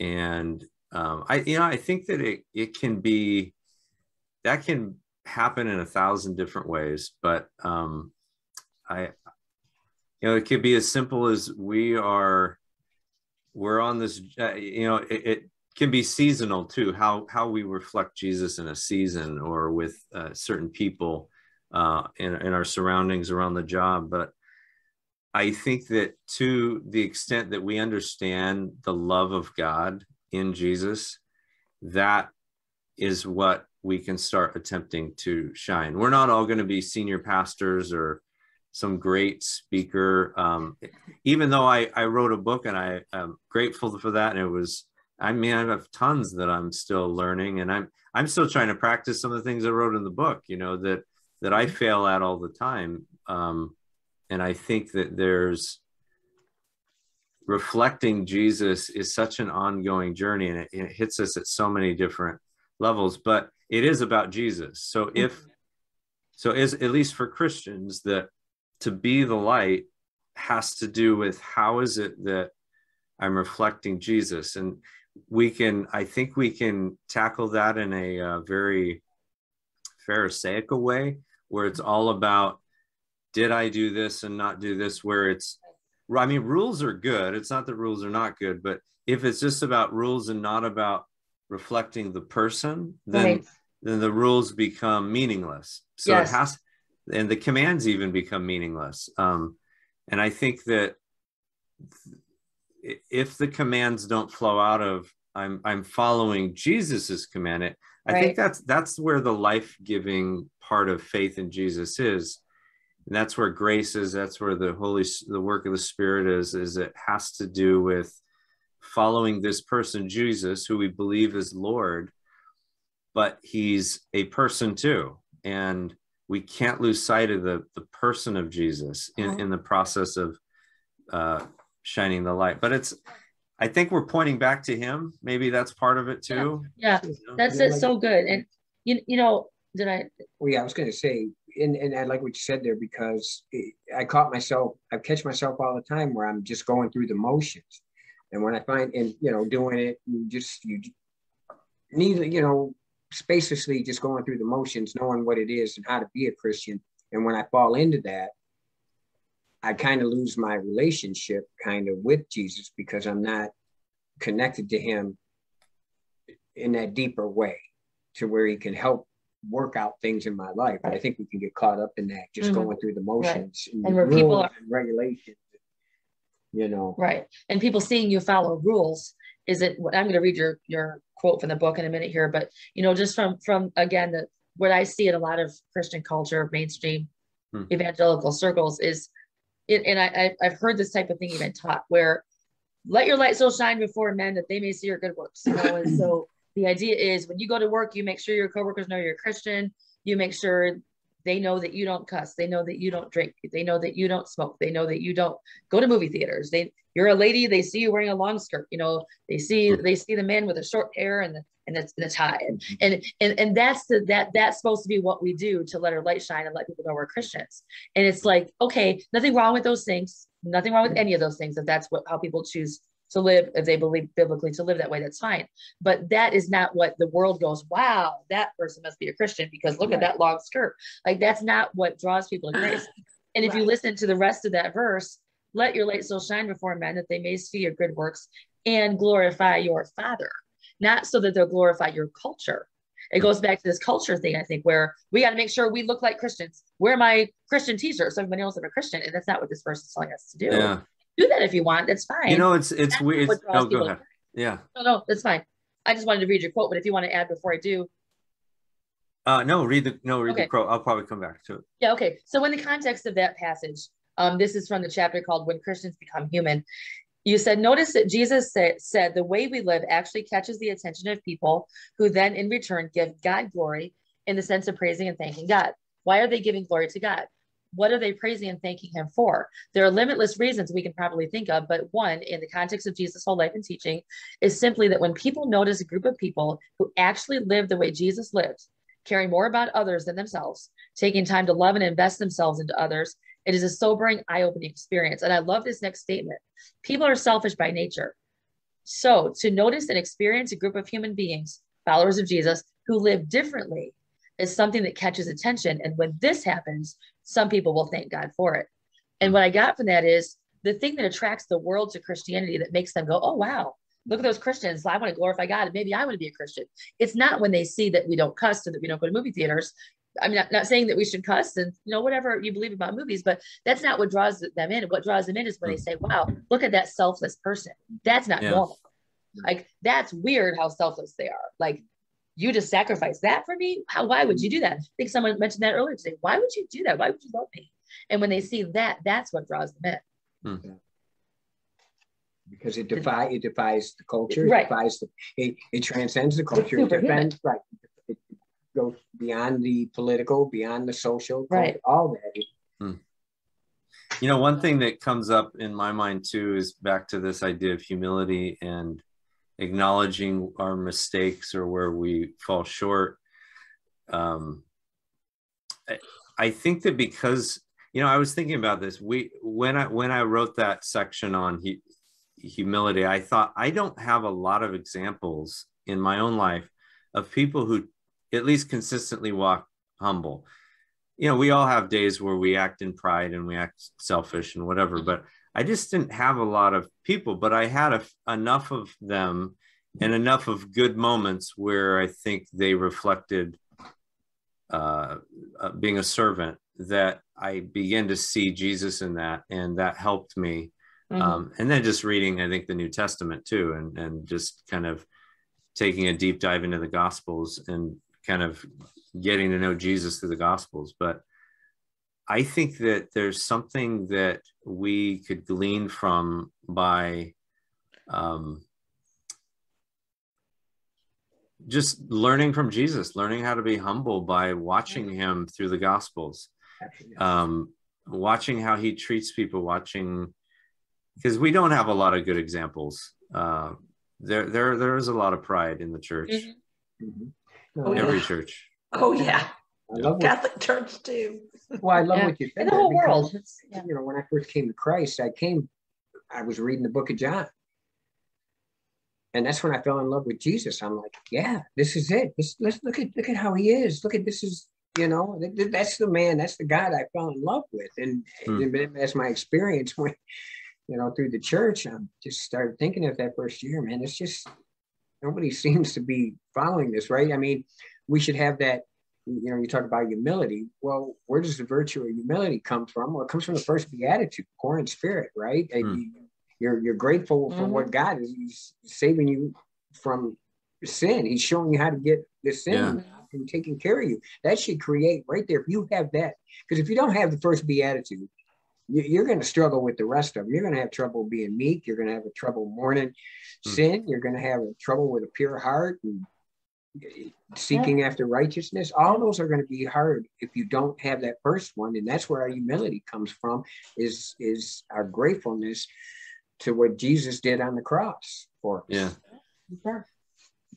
D: And um, I, you know, I think that it it can be that can happen in a thousand different ways, but um, I you know it could be as simple as we are we're on this uh, you know it, it, can be seasonal too how how we reflect jesus in a season or with uh, certain people uh, in, in our surroundings around the job but i think that to the extent that we understand the love of god in jesus that is what we can start attempting to shine we're not all going to be senior pastors or some great speaker. Um, even though I, I wrote a book and I am grateful for that, and it was, I mean, I have tons that I'm still learning, and I'm I'm still trying to practice some of the things I wrote in the book. You know that that I fail at all the time, um, and I think that there's reflecting Jesus is such an ongoing journey, and it, it hits us at so many different levels. But it is about Jesus. So if mm-hmm. so, is at least for Christians that to be the light has to do with how is it that I'm reflecting Jesus? And we can, I think we can tackle that in a uh, very Pharisaical way, where it's all about did I do this and not do this, where it's, I mean, rules are good. It's not that rules are not good, but if it's just about rules and not about reflecting the person, then right. then the rules become meaningless. So yes. it has and the commands even become meaningless. Um, and I think that if the commands don't flow out of I'm I'm following Jesus's command, it, I right. think that's that's where the life giving part of faith in Jesus is. And that's where grace is. That's where the Holy the work of the Spirit is. Is it has to do with following this person Jesus, who we believe is Lord, but he's a person too, and we can't lose sight of the the person of Jesus in, in the process of uh, shining the light. But it's I think we're pointing back to him. Maybe that's part of it too.
C: Yeah, yeah. You know? that's it. So good. And you you know, did I?
B: Well, yeah, I was going to say, and and I like what you said there because it, I caught myself. I catch myself all the time where I'm just going through the motions, and when I find and you know doing it, you just you need you know spaciously just going through the motions, knowing what it is and how to be a Christian. And when I fall into that, I kind of lose my relationship kind of with Jesus because I'm not connected to him in that deeper way to where he can help work out things in my life. I think we can get caught up in that, just mm-hmm. going through the motions
C: right. and, and where people are
B: regulations, you know.
C: Right. And people seeing you follow rules is it i'm going to read your your quote from the book in a minute here but you know just from from again the what i see in a lot of christian culture mainstream hmm. evangelical circles is it, and I, i've heard this type of thing even taught where let your light so shine before men that they may see your good works you know and (clears throat) so the idea is when you go to work you make sure your coworkers know you're a christian you make sure they know that you don't cuss. They know that you don't drink. They know that you don't smoke. They know that you don't go to movie theaters. They you're a lady. They see you wearing a long skirt you know. They see they see the men with the short hair and the and the, the tie. And, mm-hmm. and and and that's the that that's supposed to be what we do to let our light shine and let people know we're christians. And it's like okay nothing wrong with those things. Nothing wrong with mm-hmm. any of those things if that's what how people choose to live if they believe biblically to live that way that's fine but that is not what the world goes wow that person must be a christian because look right. at that long skirt like that's not what draws people to grace (sighs) and if right. you listen to the rest of that verse let your light so shine before men that they may see your good works and glorify your father not so that they'll glorify your culture it goes back to this culture thing, I think, where we got to make sure we look like Christians. Wear my Christian t-shirt so everybody knows I'm a Christian. And that's not what this verse is telling us to do.
D: Yeah
C: do that if you want. That's fine.
D: You know, it's it's
C: That's
D: weird. It's, oh, go ahead. Yeah.
C: No, no, that's fine. I just wanted to read your quote, but if you want to add before I do,
D: Uh, no, read the no, read
C: Okay.
D: the quote. I'll probably come back to it.
C: Yeah, okay. So in the context of that passage, um, this is from the chapter called When Christians Become Human. You said, notice that Jesus said, said the way we live actually catches the attention of people who then in return give God glory in the sense of praising and thanking God. Why are they giving glory to God? What are they praising and thanking him for? There are limitless reasons we can probably think of, but one, in the context of Jesus' whole life and teaching, is simply that when people notice a group of people who actually live the way Jesus lived, caring more about others than themselves, taking time to love and invest themselves into others, it is a sobering, eye opening experience. And I love this next statement people are selfish by nature. So to notice and experience a group of human beings, followers of Jesus, who live differently is something that catches attention. And when this happens, some people will thank God for it. And what I got from that is the thing that attracts the world to Christianity that makes them go, oh, wow, look at those Christians. I want to glorify God. And maybe I want to be a Christian. It's not when they see that we don't cuss or that we don't go to movie theaters. I'm not, not saying that we should cuss and you know whatever you believe about movies, but that's not what draws them in. What draws them in is when they mm. say, "Wow, look at that selfless person." That's not
D: Yeah.
C: normal. Like that's weird how selfless they are. Like you just sacrifice that for me. How? Why would you do that? I think someone mentioned that earlier today. Why would you do that? Why would you love me? And when they see that, that's what draws them in. Hmm.
B: because it defy it defies the culture,
C: Right.
B: it defies the it, it transcends the culture, it
C: superhuman.
B: defends right. It goes beyond the political, beyond the social,
C: Right.
B: all that. Hmm.
D: You know, one thing that comes up in my mind too is back to this idea of humility and acknowledging our mistakes or where we fall short. Um, I, I think that because you know, I was thinking about this. We when I when I wrote that section on hu- humility, I thought I don't have a lot of examples in my own life of people who at least consistently walk humble you know, we all have days where we act in pride and we act selfish and whatever, but I just didn't have a lot of people, but I had a, enough of them and enough of good moments where I think they reflected uh, uh, being a servant that I began to see Jesus in that, and that helped me.
C: Mhm.
D: Um, and then just reading, I think, the New Testament too, and and just kind of taking a deep dive into the Gospels and kind of getting to know Jesus through the Gospels. But I think that there's something that we could glean from by um, just learning from Jesus, learning how to be humble by watching him through the Gospels, um, watching how he treats people, watching because we don't have a lot of good examples. Uh, there, there, there is a lot of pride in the church,
C: Mhm.
B: Mhm.
A: Oh,
B: No,
A: yeah.
D: every church.
A: Oh yeah,
B: I love what,
A: Catholic Church too.
B: well, I love
C: Yeah.
B: what you said.
C: In the whole
B: because,
C: world. Yeah.
B: You know, when I first came to Christ, I came, I was reading the book of John. And that's when I fell in love with Jesus. I'm like, yeah, this is it. This, let's look at look at how he is. Look at this is, you know, th- th- that's the man, that's the God I fell in love with. And,
D: Hmm.
B: and that's my experience (laughs) when, you know, through the church. I just started thinking of that first year, man. It's just nobody (laughs) seems to be following this, right? I mean, we should have that you know, you talk about humility. Well, where does the virtue of humility come from? Well, it comes from the first beatitude, poor in spirit, right? And you- You're you're grateful for what God is. He's saving you from sin. He's showing you how to get the sin
D: Yeah.
B: and taking care of you. That should create right there. If you have that, because if you don't have the first beatitude, you- you're going to struggle with the rest of them. You're going to have trouble being meek. You're going to have a trouble mourning
D: Hmm.
B: sin. You're going to have a trouble with a pure heart and seeking after righteousness. All those are going to be hard if you don't have that first one. And that's where our humility comes from is, is our gratefulness to what Jesus did on the cross for us.
D: Yeah.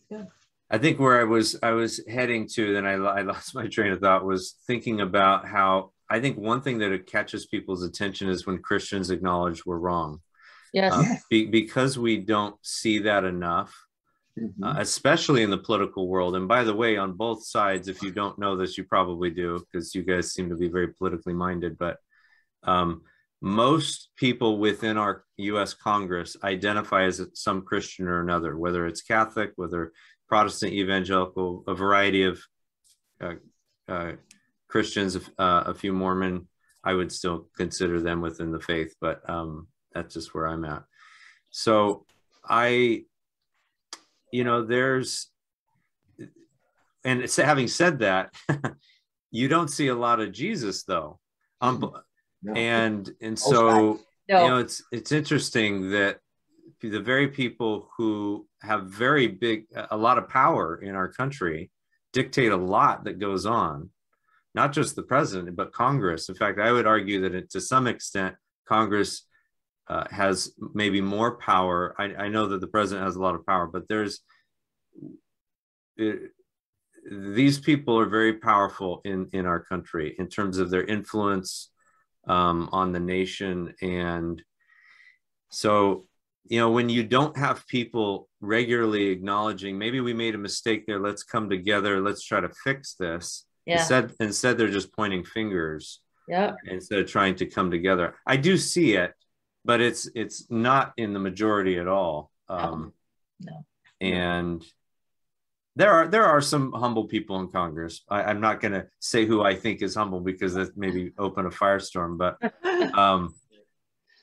C: Yeah.
D: I think where I was I was heading to, then I, I lost my train of thought, was thinking about how I think one thing that catches people's attention is when Christians acknowledge we're wrong,
C: Yes.
D: Uh, be, because we don't see that enough,
B: Mhm.
D: uh, especially in the political world. And by the way, on both sides, if you don't know this, you probably do because you guys seem to be very politically minded. But um, most people within our U.S. Congress identify as some Christian or another, whether it's Catholic, whether Protestant, evangelical, a variety of uh, uh, Christians, uh, a few Mormon. I would still consider them within the faith, but um, that's just where I'm at. So I, you know, there's, and it's, having said that, (laughs) you don't see a lot of Jesus though. Um, no. and and so no. you know it's it's interesting that the very people who have very big a lot of power in our country dictate a lot that goes on not just the president but congress in fact i would argue that it, to some extent congress uh, has maybe more power. I, I, know that the president has a lot of power but there's it, these people are very powerful in in our country in terms of their influence um, on the nation. And so you know when you don't have people regularly acknowledging maybe we made a mistake there. Let's come together. Let's try to fix this yeah. instead instead they're just pointing fingers
C: yeah.
D: instead of trying to come together. I do see it but it's it's not in the majority at all um
C: no. no.
D: and there are there are some humble people in Congress. I, am not going to say who I think is humble because that maybe (laughs) open a firestorm, but (laughs) um,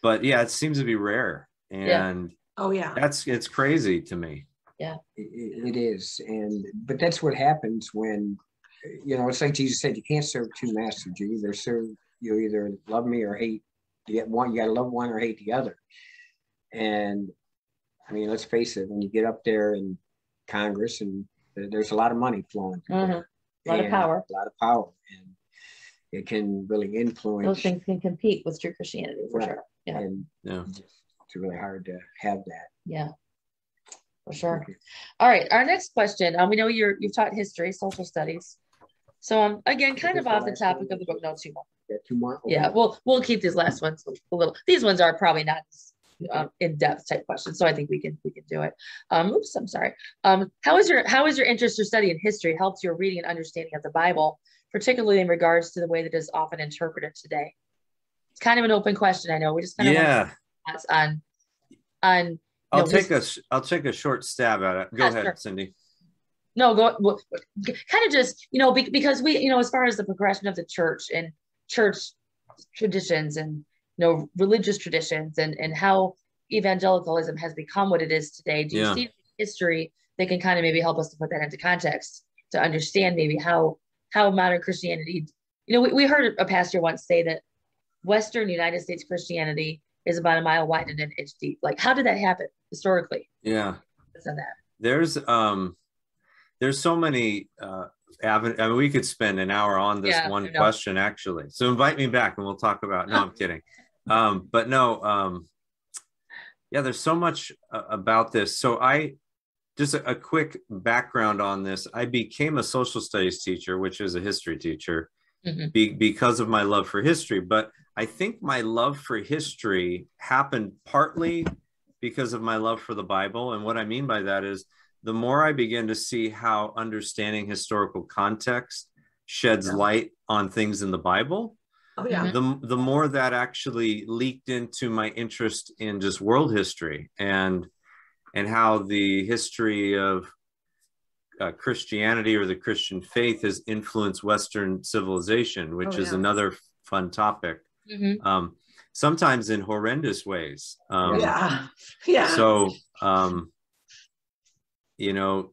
D: but yeah, it seems to be rare, and
A: yeah. oh yeah,
D: that's it's crazy to me.
C: Yeah,
B: it, it is, and but that's what happens when you know it's like Jesus said, you can't serve two masters. You either serve you either love me or hate. You get one, you got to love one or hate the other, and I mean, let's face it, when you get up there in Congress and there's a lot of money flowing mm-hmm.
C: A lot of power.
B: A lot of power. And it can really influence.
C: Those things can compete with true Christianity for right. sure. Yeah.
B: And yeah. it's really hard to have that.
C: Yeah. For sure. Okay. All right. Our next question. Um, we know you're you've taught history, social studies. So um again, kind of off the topic of the book. No, two more.
B: Yeah, two more.
C: Okay. Yeah, we'll we'll keep these last ones a little. These ones are probably not um, in-depth type questions. So I think we can we can do it. Um, oops, I'm sorry. Um, how is your how is your interest or study in history helped your reading and understanding of the Bible, particularly in regards to the way that is often interpreted today? It's kind of an open question. I know we just kind of
D: yeah
C: on on.
D: I'll know, take a I'll take a short stab at it. Go ahead, sure. Cindy.
C: No, go well, kind of just you know because we you know as far as the progression of the church and church traditions and you know religious traditions and and how evangelicalism has become what it is today. Do you yeah. see history that can kind of maybe help us to put that into context to understand maybe how how modern christianity you know we, we heard a pastor once say that western united states christianity is about a mile wide and an inch deep. Like how did that happen historically?
D: Yeah. That. There's um there's so many uh I mean, we could spend an hour on this yeah, one question actually. So invite me back and we'll talk about. No, I'm (laughs) kidding um, but no, um, yeah, there's so much uh, about this. So I just a, a, quick background on this. I became a social studies teacher, which is a history teacher, mm-hmm. be, because of my love for history. But I think my love for history happened partly because of my love for the Bible. And what I mean by that is the more I begin to see how understanding historical context sheds yeah. light on things in the Bible,
A: Oh, yeah.
D: The, the more that actually leaked into my interest in just world history and and how the history of uh, Christianity or the Christian faith has influenced Western civilization, which oh, is another fun topic. Mm-hmm. Um, sometimes in horrendous ways.
A: Um, yeah, (laughs) yeah.
D: So, um, you know,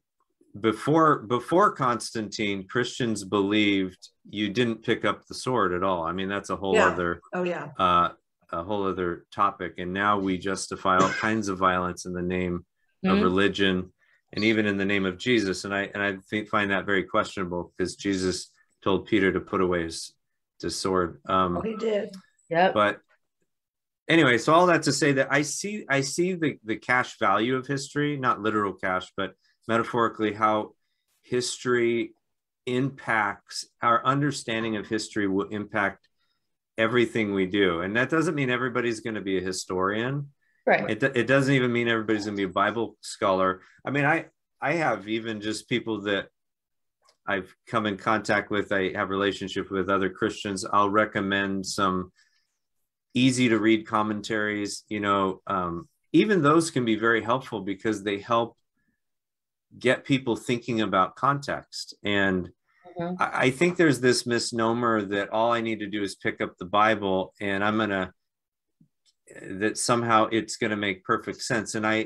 D: before before Constantine, Christians believed you didn't pick up the sword at all. I mean, that's a whole
A: yeah.
D: other
A: oh yeah
D: uh, a whole other topic. And now we justify all kinds of violence in the name mm-hmm. of religion and even in the name of Jesus. And I and I think, find that very questionable because Jesus told Peter to put away his, his sword.
A: Um, oh, he did.
C: Yeah.
D: But anyway, so all that to say that I see I see the the cash value of history, not literal cash, but metaphorically how history impacts our understanding of history will impact everything we do. And that doesn't mean everybody's going to be a historian.
C: Right.
D: It, it doesn't even mean everybody's going to be a bible scholar. I mean i i have even just people that i've come in contact with i have relationship with other christians. I'll recommend some easy to read commentaries you know um, even those can be very helpful because they help get people thinking about context. And mm-hmm. I, I, think there's this misnomer that all I need to do is pick up the Bible and I'm going to that somehow it's going to make perfect sense and i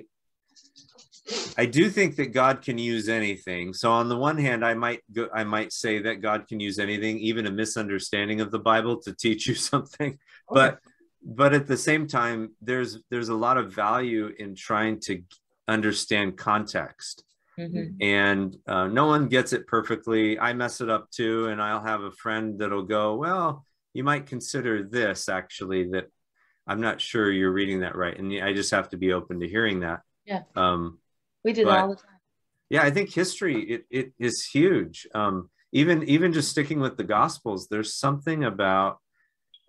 D: i do think that god can use anything so on the one hand i might go i might say that god can use anything even a misunderstanding of the bible to teach you (laughs) something okay. but but at the same time there's there's a lot of value in trying to understand context. Mm-hmm. and uh, no one gets it perfectly. I mess it up too and i'll have a friend that'll go well you might consider this actually that i'm not sure you're reading that right. And i just have to be open to hearing that.
C: Yeah. Um we do that all the time.
D: Yeah i think history it, it is huge. Um even even just sticking with the gospels there's something about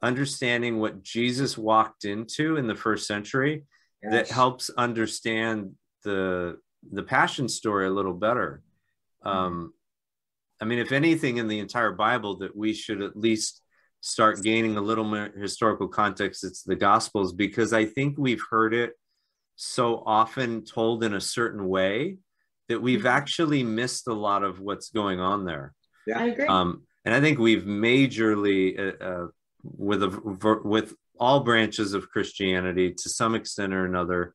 D: understanding what Jesus walked into in the first century yes. that helps understand the the passion story a little better. Um, I mean, if anything in the entire Bible that we should at least start gaining a little more historical context, it's the Gospels because I think we've heard it so often told in a certain way that we've mm-hmm. actually missed a lot of what's going on there.
C: Yeah, I agree.
D: Um, and I think we've majorly uh, uh, with a with all branches of Christianity to some extent or another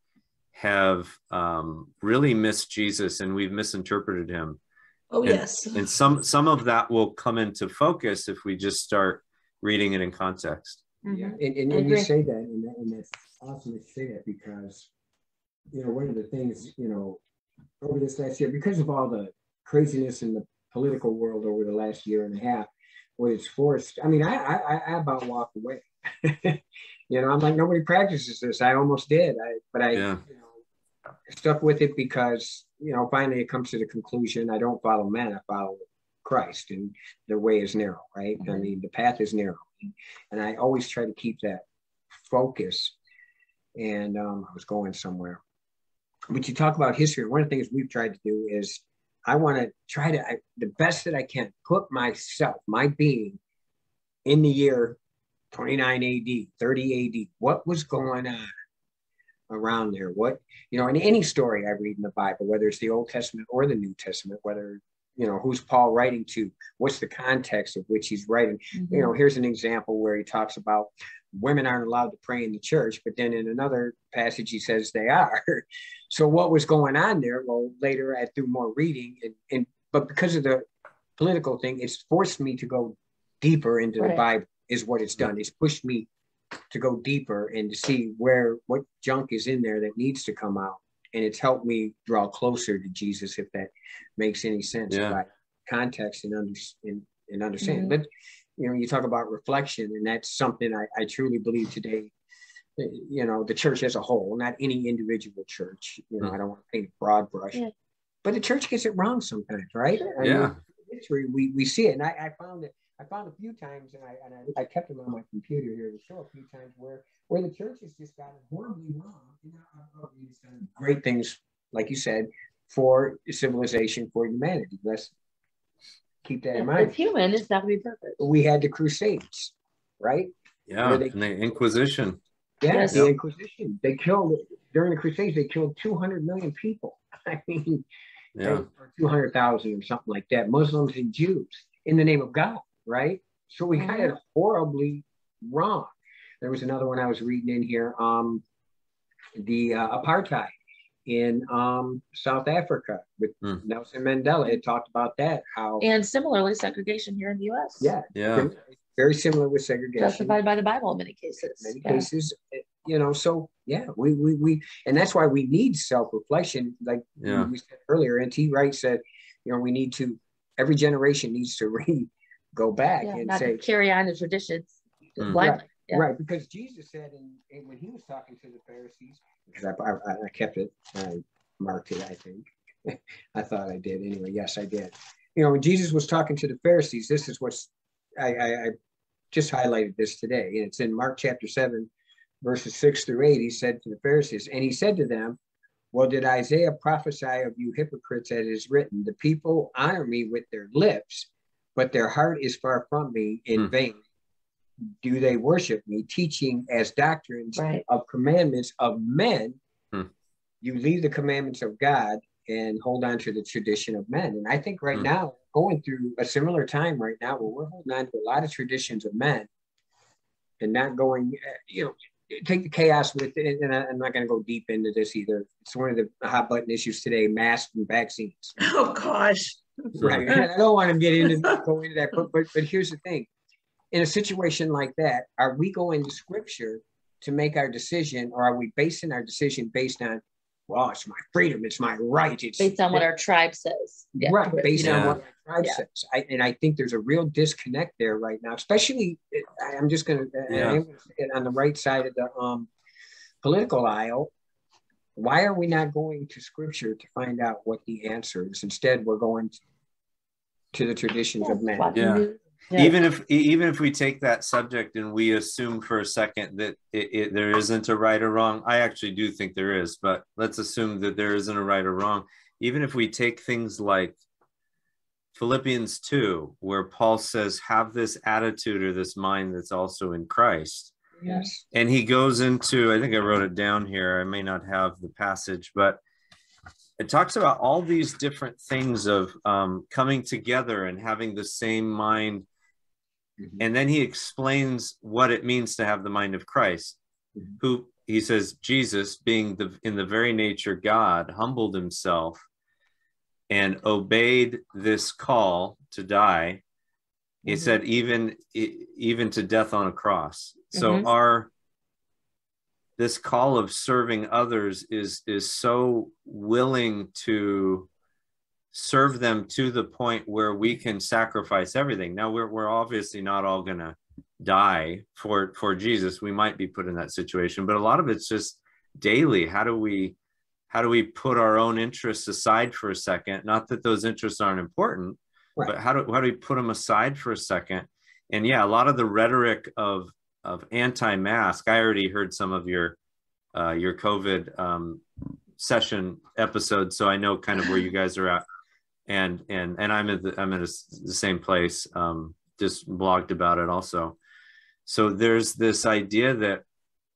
D: have um, really missed Jesus and we've misinterpreted him.
A: Oh
D: and,
A: yes.
D: And some some of that will come into focus if we just start reading it in context.
B: Mm-hmm. Yeah, and, and, and you say that, and, that, and that's awesome to say that because you know one of the things you know over this last year because of all the craziness in the political world over the last year and a half where it's forced. I mean, I I, I about walk away. (laughs) you know, I'm like nobody practices this. I almost did, I but I yeah. you know, stuck with it because you know finally it comes to the conclusion. I don't follow men. I follow Christ, and the way is narrow. Right? Mm-hmm. I mean, the path is narrow, and I always try to keep that focus. And um, I was going somewhere. But you talk about history. One of the things we've tried to do is I want to try to, I, the best that I can, put myself, my being, in the year 29 AD, 30 AD. What was going on around there? What, you know, in any story I read in the Bible, whether it's the Old Testament or the New Testament, whether, you know, who's Paul writing to? What's the context of which he's writing? Mm-hmm. You know, here's an example where he talks about women aren't allowed to pray in the church, but then in another passage he says they are. (laughs) so what was going on there? Well, later I through more reading and, and but because of the political thing, it's forced me to go deeper into right. the Bible. Is what it's done. It's pushed me to go deeper and to see where what junk is in there that needs to come out, and it's helped me draw closer to Jesus, if that makes any sense. Yeah. context and under and, and understand. Mm-hmm. But you know, you talk about reflection, and that's something I, I truly believe today. You know, the church as a whole, not any individual church. You know, mm. I don't want to paint a broad brush, yeah. but the church gets it wrong sometimes, right?
D: Sure. yeah. Mean,
B: history, we, we see it, and I, I found it. I found a few times, and I and I, I kept them on my computer here to show a few times where where the church has just gotten horribly wrong. You know, great things, like you said, for civilization, for humanity. Let's keep that in mind.
C: It's human, it's not to be perfect.
B: We had the Crusades, right?
D: Yeah, they, and the Inquisition.
B: Yeah, yes. the Inquisition. They killed during the Crusades. They killed 200 million people. (laughs) I mean, yeah, 200,000 or something like that. Muslims and Jews in the name of God, right? So we got it horribly wrong. There was another one I was reading in here. Um, the uh, apartheid in um, South Africa with mm. Nelson Mandela. It talked about that. How
C: and similarly segregation here in the U.S.
B: Yeah,
D: yeah,
B: very similar with segregation.
C: Justified by the Bible in many cases.
B: Many yeah. cases, you know. So yeah, we we we, and that's why we need self reflection. Like yeah. we said earlier, N.T. Wright said, you know, we need to. Every generation needs to (laughs) read, go back yeah, and say
C: carry on the traditions
B: mm. blindly. Yeah. Right, because Jesus said, and when he was talking to the Pharisees, because I, I, I, kept it, I marked it, I think. (laughs) I thought I did anyway. Yes, I did. You know, when Jesus was talking to the Pharisees, this is what's, I, I, I just highlighted this today. And it's in Mark chapter 7, verses 6 through 8. He said to the Pharisees, and he said to them, Well, did Isaiah prophesy of you hypocrites as is written, The people honor me with their lips, but their heart is far from me in hmm. vain do they worship me, teaching as doctrines right. of commandments of men. Hmm. You leave the commandments of God and hold on to the tradition of men. And I think right hmm. now, going through a similar time right now where we're holding on to a lot of traditions of men and not going, eh, you know, take the chaos with it, and I, am not going to go deep into this either. It's one of the hot button issues today: masks and vaccines. (laughs)
A: Oh gosh,
B: right. (laughs) I don't want to get into go into that, but, but but here's the thing: in a situation like that, are we going to Scripture to make our decision, or are we basing our decision based on well, it's my freedom, it's my right. It's
C: based on what our tribe says.
B: Yeah. Right, based yeah. on what our tribe yeah. says. I, and I think there's a real disconnect there right now, especially I'm just gonna, yeah. I'm gonna say it on the right side of the um, political aisle. Why are we not going to scripture to find out what the answer is? Instead, we're going to the traditions of men.
D: Yeah yeah. even if even if we take that subject and we assume for a second that it, it, there isn't a right or wrong i actually do think there is but let's assume that there isn't a right or wrong. Even if we take things like philippians 2 where paul says have this attitude or this mind that's also in christ.
B: Yes.
D: And he goes into i think i wrote it down here i may not have the passage but it talks about all these different things of um, coming together and having the same mind Mm-hmm. And then he explains what it means to have the mind of Christ, mm-hmm. who he says, Jesus, being the in the very nature God, humbled himself and obeyed this call to die. He mm-hmm. said, even even to death on a cross. So mm-hmm. our this call of serving others is is so willing to serve them to the point where we can sacrifice everything. Now we're we're obviously not all gonna die for for Jesus. We might be put in that situation, but a lot of it's just daily. How do we how do we put our own interests aside for a second? Not that those interests aren't important, right. but how do how do we put them aside for a second? And yeah, a lot of the rhetoric of of anti-mask. I already heard some of your uh, your COVID um, session episode, so I know kind of where you guys are at and and and I'm at the, I'm at a, the same place. Um, just blogged about it also. So there's this idea that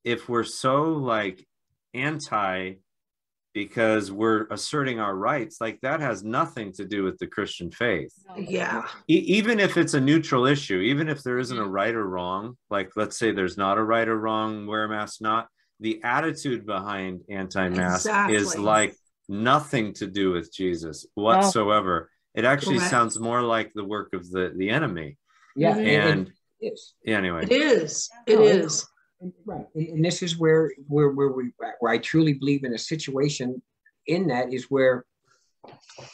D: if we're so like anti because we're asserting our rights like that has nothing to do with the christian faith
A: yeah
D: e- even if it's a neutral issue even if there isn't a right or wrong like let's say there's not a right or wrong wear a mask not the attitude behind anti-mask exactly. is like nothing to do with Jesus whatsoever. It actually Correct. sounds more like the work of the the enemy.
B: Yeah,
D: and
B: it is.
D: Yeah, anyway,
A: it is. It is.
B: Right, and this is where where where we where I truly believe in a situation in that is where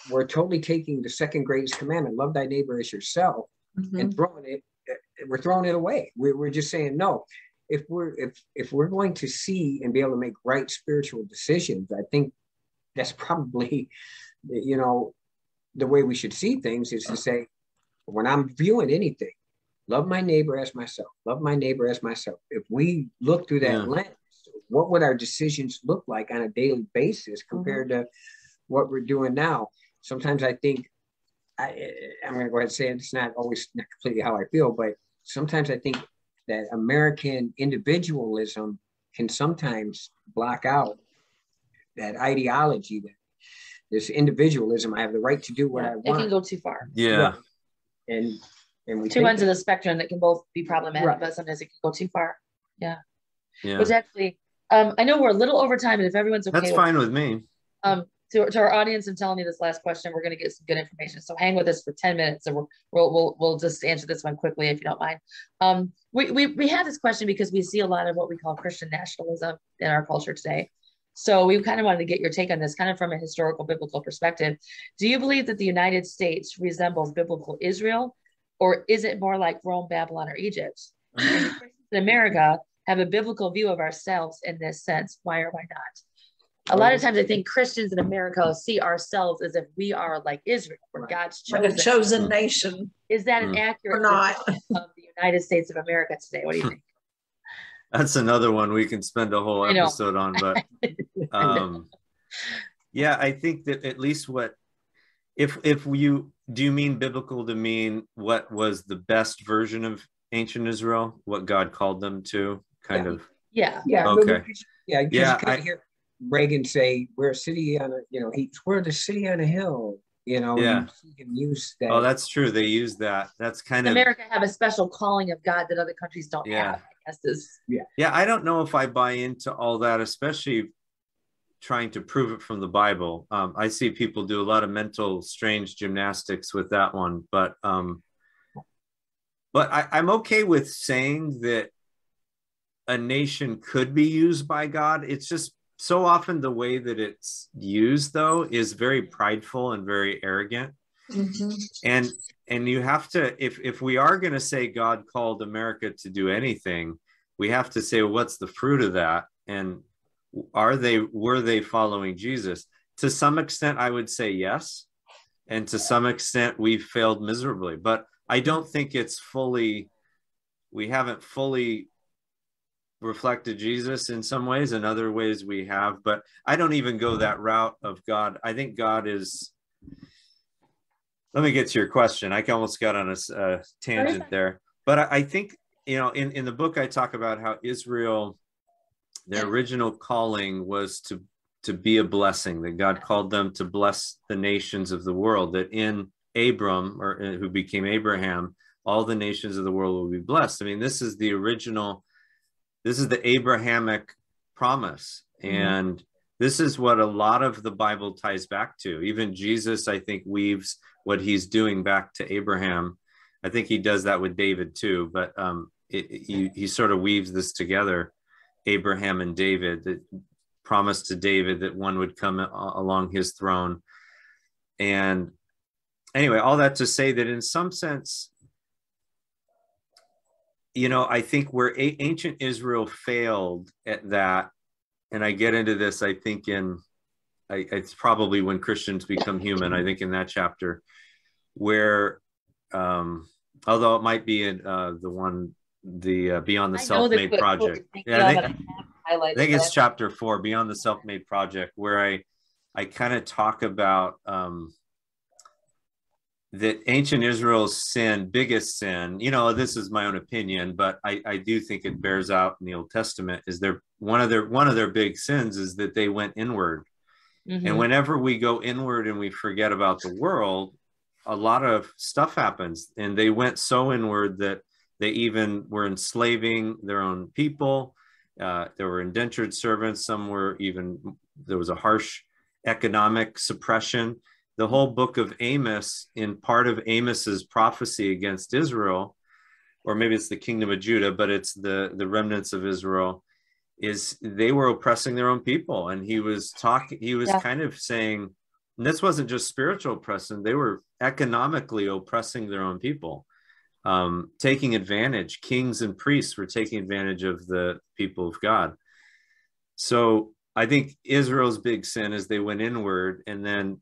B: we're totally taking the second greatest commandment, love thy neighbor as yourself, mm-hmm. and throwing it. We're throwing it away. We're, we're just saying no. If we're if if we're going to see and be able to make right spiritual decisions, I think that's probably, you know, the way we should see things is to say, when I'm viewing anything, love my neighbor as myself, love my neighbor as myself. If we look through that yeah. lens, what would our decisions look like on a daily basis compared mm-hmm. to what we're doing now? Sometimes I think, I, I'm going to go ahead and say it, it's not always not completely how I feel, but sometimes I think that American individualism can sometimes block out that ideology that this individualism i have the right to do what yeah, i want
C: it can go too far.
D: Yeah.
B: And and we
C: two ends of the spectrum that can both be problematic right. but sometimes it can go too far. Yeah. Yeah. Which actually um i know we're a little over time and if everyone's okay
D: that's fine with me.
C: Um to, to our audience and telling you this last question we're going to get some good information. So hang with us for 10 minutes and we'll, we'll we'll we'll just answer this one quickly if you don't mind. Um we, we we have this question because we see a lot of what we call christian nationalism in our culture today so we kind of wanted to get your take on this, kind of from a historical biblical perspective. Do you believe that the United States resembles biblical Israel, or is it more like Rome, Babylon, or Egypt? Christians in America have a biblical view of ourselves in this sense. Why or why not? A lot of times, I think Christians in America see ourselves as if we are like Israel, we're God's chosen,
A: chosen nation.
C: Is that an hmm. accurate
A: or not
C: of the United States of America today? What do you think? (laughs)
D: that's another one we can spend a whole episode on but (laughs) um yeah i think that at least what if if you do you mean biblical to mean what was the best version of ancient israel what god called them to kind
C: yeah.
D: of?
C: Yeah.
B: Yeah
D: okay.
B: yeah yeah I, hear reagan say we're a city on a you know he's we're the city on a hill you know
D: yeah.
B: he can use that.
D: Oh that's true they use that. That's kind
C: america
D: of
C: america have a special calling of god that other countries don't
D: yeah.
C: have podcast is.
B: Yeah.
D: Yeah. I don't know if I buy into all that, especially trying to prove it from the Bible. Um, I see people do a lot of mental strange gymnastics with that one, but um, but I, I'm okay with saying that a nation could be used by God. It's just so often the way that it's used though is very prideful and very arrogant. Mm-hmm. And and you have to if if we are going to say God called America to do anything, we have to say well, what's the fruit of that and are they were they following Jesus? To some extent I would say yes. And to some extent we've failed miserably, but I don't think it's fully we haven't fully reflected Jesus in some ways, in other ways we have, but I don't even go that route of God. I think God is. Let me get to your question. I almost got on a uh, tangent there, but I, I think you know in in the book I talk about how Israel, their original calling was to to be a blessing. That God called them to bless the nations of the world. That in Abram or uh, who became Abraham, all the nations of the world will be blessed. I mean, this is the original this is the Abrahamic promise. Mm-hmm. And this is what a lot of the Bible ties back to. Even Jesus, I think, weaves what he's doing back to Abraham. I think he does that with David too, but um, it, he, he sort of weaves this together Abraham and David, that promised to David that one would come along his throne. And anyway, all that to say that in some sense, you know, I think where ancient Israel failed at that, and I get into this, I think in, I, it's probably when Christians become human. I think in that chapter, where, um, although it might be in uh, the one, the uh, Beyond the Self-Made Project. Yeah, I think, I think it's chapter four, Beyond the Self-Made Project, where I, I kind of talk about. Um, that ancient Israel's sin, biggest sin, you know, this is my own opinion, but I, I do think it bears out in the Old Testament is their one of their one of their big sins is that they went inward. Mm-hmm. And whenever we go inward and we forget about the world, a lot of stuff happens. And they went so inward that they even were enslaving their own people. Uh, there were indentured servants. Some were even, there was a harsh economic suppression the whole book of Amos, in part of Amos's prophecy against Israel, or maybe it's the kingdom of Judah, but it's the the remnants of Israel, is they were oppressing their own people, and he was talking. He was yeah. kind of saying, this wasn't just spiritual oppression; they were economically oppressing their own people, um, taking advantage. Kings and priests were taking advantage of the people of God. So I think Israel's big sin is they went inward, and then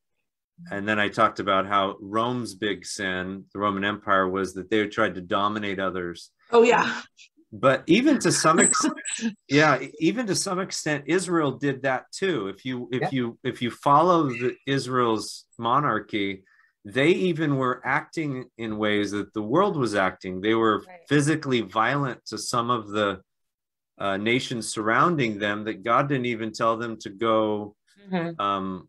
D: and then I talked about how Rome's big sin, the Roman Empire, was that they tried to dominate others.
A: Oh yeah.
D: But even to some (laughs) extent, yeah, even to some extent, Israel did that too. If you if yeah. you if you follow the, Israel's monarchy, they even were acting in ways that the world was acting. They were right. physically violent to some of the uh, nations surrounding them that God didn't even tell them to go mm-hmm. um,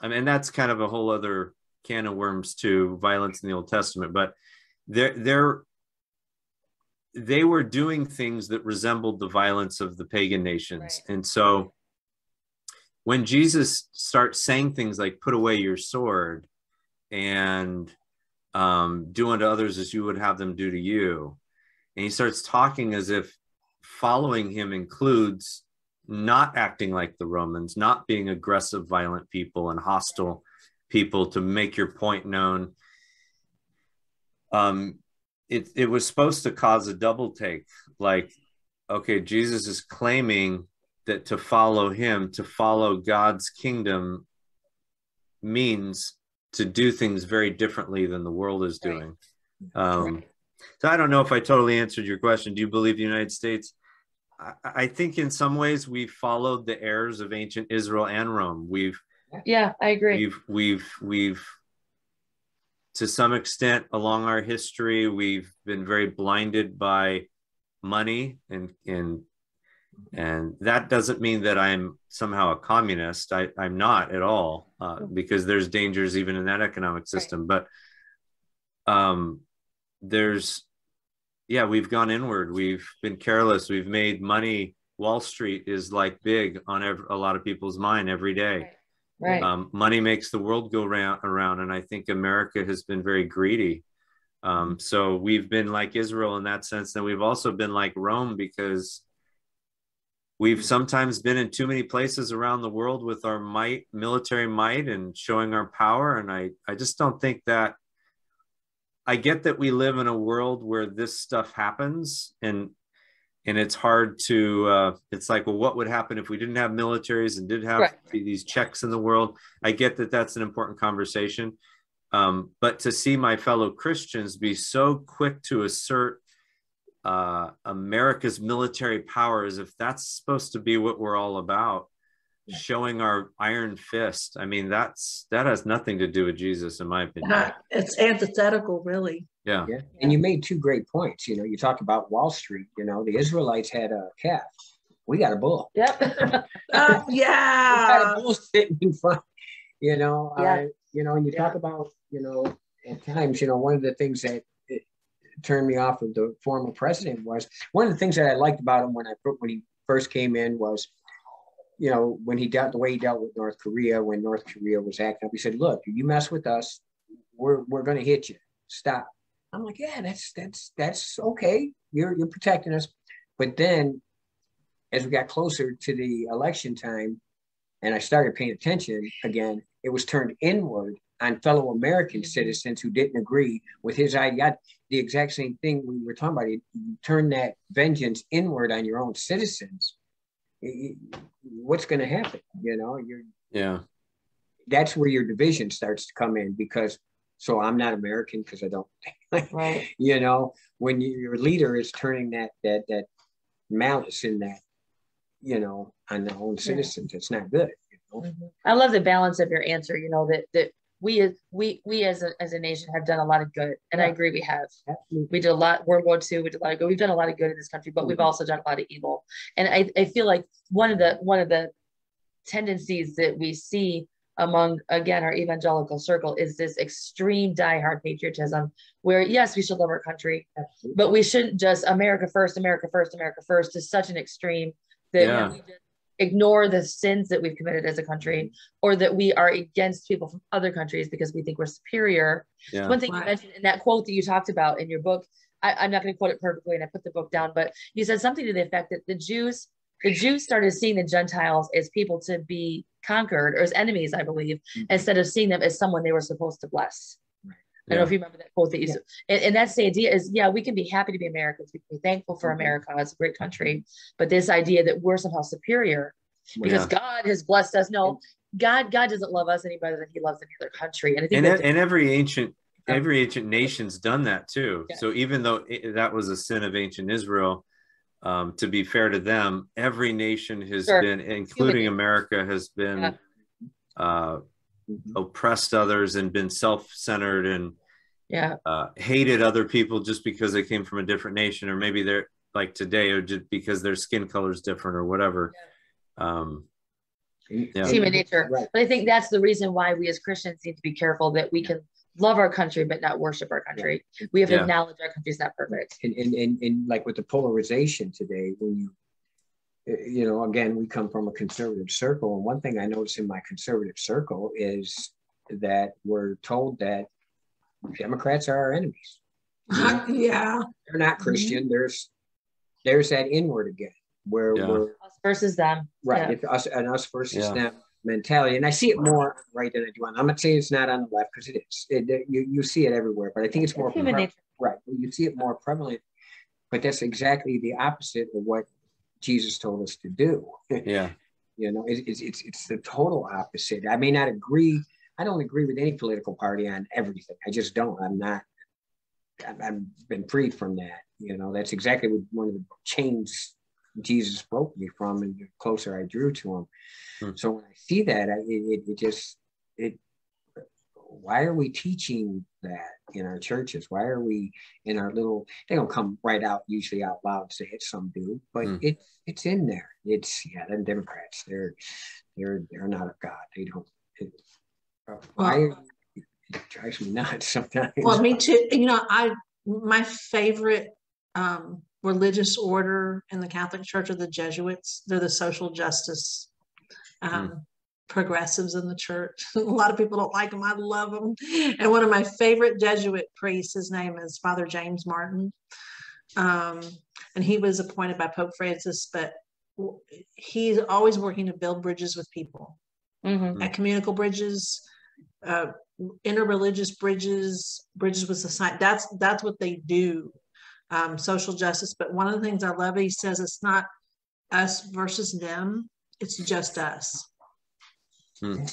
D: I mean, that's kind of a whole other can of worms to violence in the Old Testament, but they're, they're, they were doing things that resembled the violence of the pagan nations. Right. And so when Jesus starts saying things like, put away your sword and um, do unto others as you would have them do to you, and he starts talking as if following him includes not acting like the Romans, not being aggressive, violent people and hostile people to make your point known. Um, it, it was supposed to cause a double take. Like, okay, Jesus is claiming that to follow him, to follow God's kingdom, means to do things very differently than the world is doing. Right. Um, right. So I don't know if I totally answered your question. Do you believe the United States I think in some ways we've followed the errors of ancient Israel and Rome. We've
C: yeah, I agree.
D: We've we've we've to some extent along our history we've been very blinded by money and and and that doesn't mean that I'm somehow a communist. I, I'm not at all uh, because there's dangers even in that economic system. Right. But um, there's yeah, we've gone inward. We've been careless. We've made money. Wall Street is like big on every, a lot of people's mind every day.
C: Right.
D: Um, money makes the world go round, around, and I think America has been very greedy. Um, so we've been like Israel in that sense, and we've also been like Rome because we've sometimes been in too many places around the world with our might, military might, and showing our power. And I, I just don't think that. I get that we live in a world where this stuff happens, and and it's hard to uh, it's like well what would happen if we didn't have militaries and did have
C: Right.
D: these checks in the world i get that that's an important conversation um, but to see my fellow christians be so quick to assert uh, america's military power as if that's supposed to be what we're all about. Showing our iron fist i mean that's that has nothing to do with jesus in my opinion
A: Uh, it's antithetical, really.
D: yeah
B: Yeah. And you made two great points. You know, you talk about Wall Street. You know, the Israelites had a calf. We got a bull.
C: Yep. (laughs)
A: Uh,
B: We had a
A: yeah.
B: bull sitting in front. You know,
C: Yeah.
B: uh, you know, and you talk about, you know, at times, you know, one of the things that it turned me off of the former president was one of the things that I liked about him when I when he first came in was, you know, when he dealt the way he dealt with North Korea when North Korea was acting up, he said, "Look, you mess with us, we're we're going to hit you. Stop." I'm like, "Yeah, that's that's that's okay. You're you're protecting us." But then, as we got closer to the election time, and I started paying attention again, it was turned inward on fellow American mm-hmm. citizens who didn't agree with his ideology. The exact same thing we were talking about. You you turn that vengeance inward on your own citizens. Y- y- What's going to happen? You know, you're
D: yeah
B: that's where your division starts to come in because. So I'm not American because I don't. (laughs)
C: right.
B: you know, when you, your leader is turning that that that malice in that, you know, on their own citizens, it's not good. You know?
C: Mhm. I love the balance of your answer. You know that that we as we we as a as a nation have done a lot of good, and I agree we have.
B: Absolutely.
C: We did a lot. World War II, we did a lot of good. We've done a lot of good in this country, but we've
B: Mhm.
C: also done a lot of evil. And I I feel like one of the one of the tendencies that we see among again our evangelical circle is this extreme diehard patriotism where yes we should love our country
B: Absolutely.
C: but we shouldn't just America first, America first, America first to such an extreme that
D: Yeah.
C: we just ignore the sins that we've committed as a country or that we are against people from other countries because we think we're superior.
D: yeah
C: One thing you mentioned in that quote that you talked about in your book, I, I'm not going to quote it perfectly and I put the book down, but you said something to the effect that the Jews, the Jews started seeing the Gentiles as people to be conquered or as enemies, I believe,
B: Mhm.
C: instead of seeing them as someone they were supposed to bless. I don't know if you remember that quote that you
B: Yeah.
C: said. And, and that's the idea is, yeah, we can be happy to be Americans. We can be thankful for
B: Mhm.
C: America. It's a great country. But this idea that we're somehow superior because
D: Yeah.
C: God has blessed us. No, God, God doesn't love us any better than he loves any other country. And I think
D: and, and every ancient
C: Yeah.
D: every ancient nation's done that too
C: Yeah.
D: so even though it, that was a sin of ancient israel um, to be fair to them every nation has
C: Sure.
D: been including
C: Human.
D: america has been
C: Yeah.
D: uh,
B: Mhm.
D: oppressed others and been self-centered and
C: yeah,
D: uh, hated other people just because they came from a different nation or maybe they're like today or just because their skin color is different or whatever um, Yeah.
C: human nature.
B: Right.
C: But I think that's the reason why we as Christians need to be careful that we can love our country but not worship our country. We have to
D: Yeah.
C: acknowledge our country's not perfect.
B: and, and, and, and like with the polarization today, when you, Eh, you know, again, we come from a conservative circle. And one thing I notice in my conservative circle is that we're told that Democrats are our enemies. (laughs)
A: yeah.
B: They're not mm-hmm. Christian. There's, there's that inward again where
D: Yeah.
B: we're,
C: Us versus them.
B: right,
C: Yeah.
B: it's us and us versus
D: Yeah.
B: them mentality. And I see it more right than I do on, I'm not saying it's not on the left because it is, it, you, you see it everywhere, but I think it's more
C: It's human
B: pre-
C: nature.
B: Right. You see it more prevalent, but that's exactly the opposite of what Jesus told us to do. (laughs)
D: yeah
B: you know, it, it's it's it's the total opposite. I may not agree. I don't agree with any political party on everything. I just don't. I'm not. I've, I've been freed from that. You know, that's exactly what one of the chains Jesus broke me from, and the closer I drew to him.
D: Hmm.
B: So when I see that, I, it, it, it just it. Why are we teaching that in our churches? Why are we in our little? They don't come right out usually out loud say it. Some do, but
D: Hmm.
B: it's it's in there. It's yeah. Them Democrats, they're they're they're not of God. They don't. It, uh, why? It drives me nuts (laughs) sometimes.
A: Well, me too. You know, I my favorite um, religious order in the Catholic Church are the Jesuits. They're the social justice um, mm. Progressives in the church. (laughs) a lot of people don't like them. I love them. (laughs) And one of my favorite Jesuit priests, his name is Father James Martin. Um, and he was appointed by Pope Francis, but he's always working to build bridges with people, mm-hmm. ecumenical bridges, uh, interreligious bridges, bridges with society. That's that's what they do, um, social justice. But one of the things I love, he says it's not us versus them; it's just us. Hmm.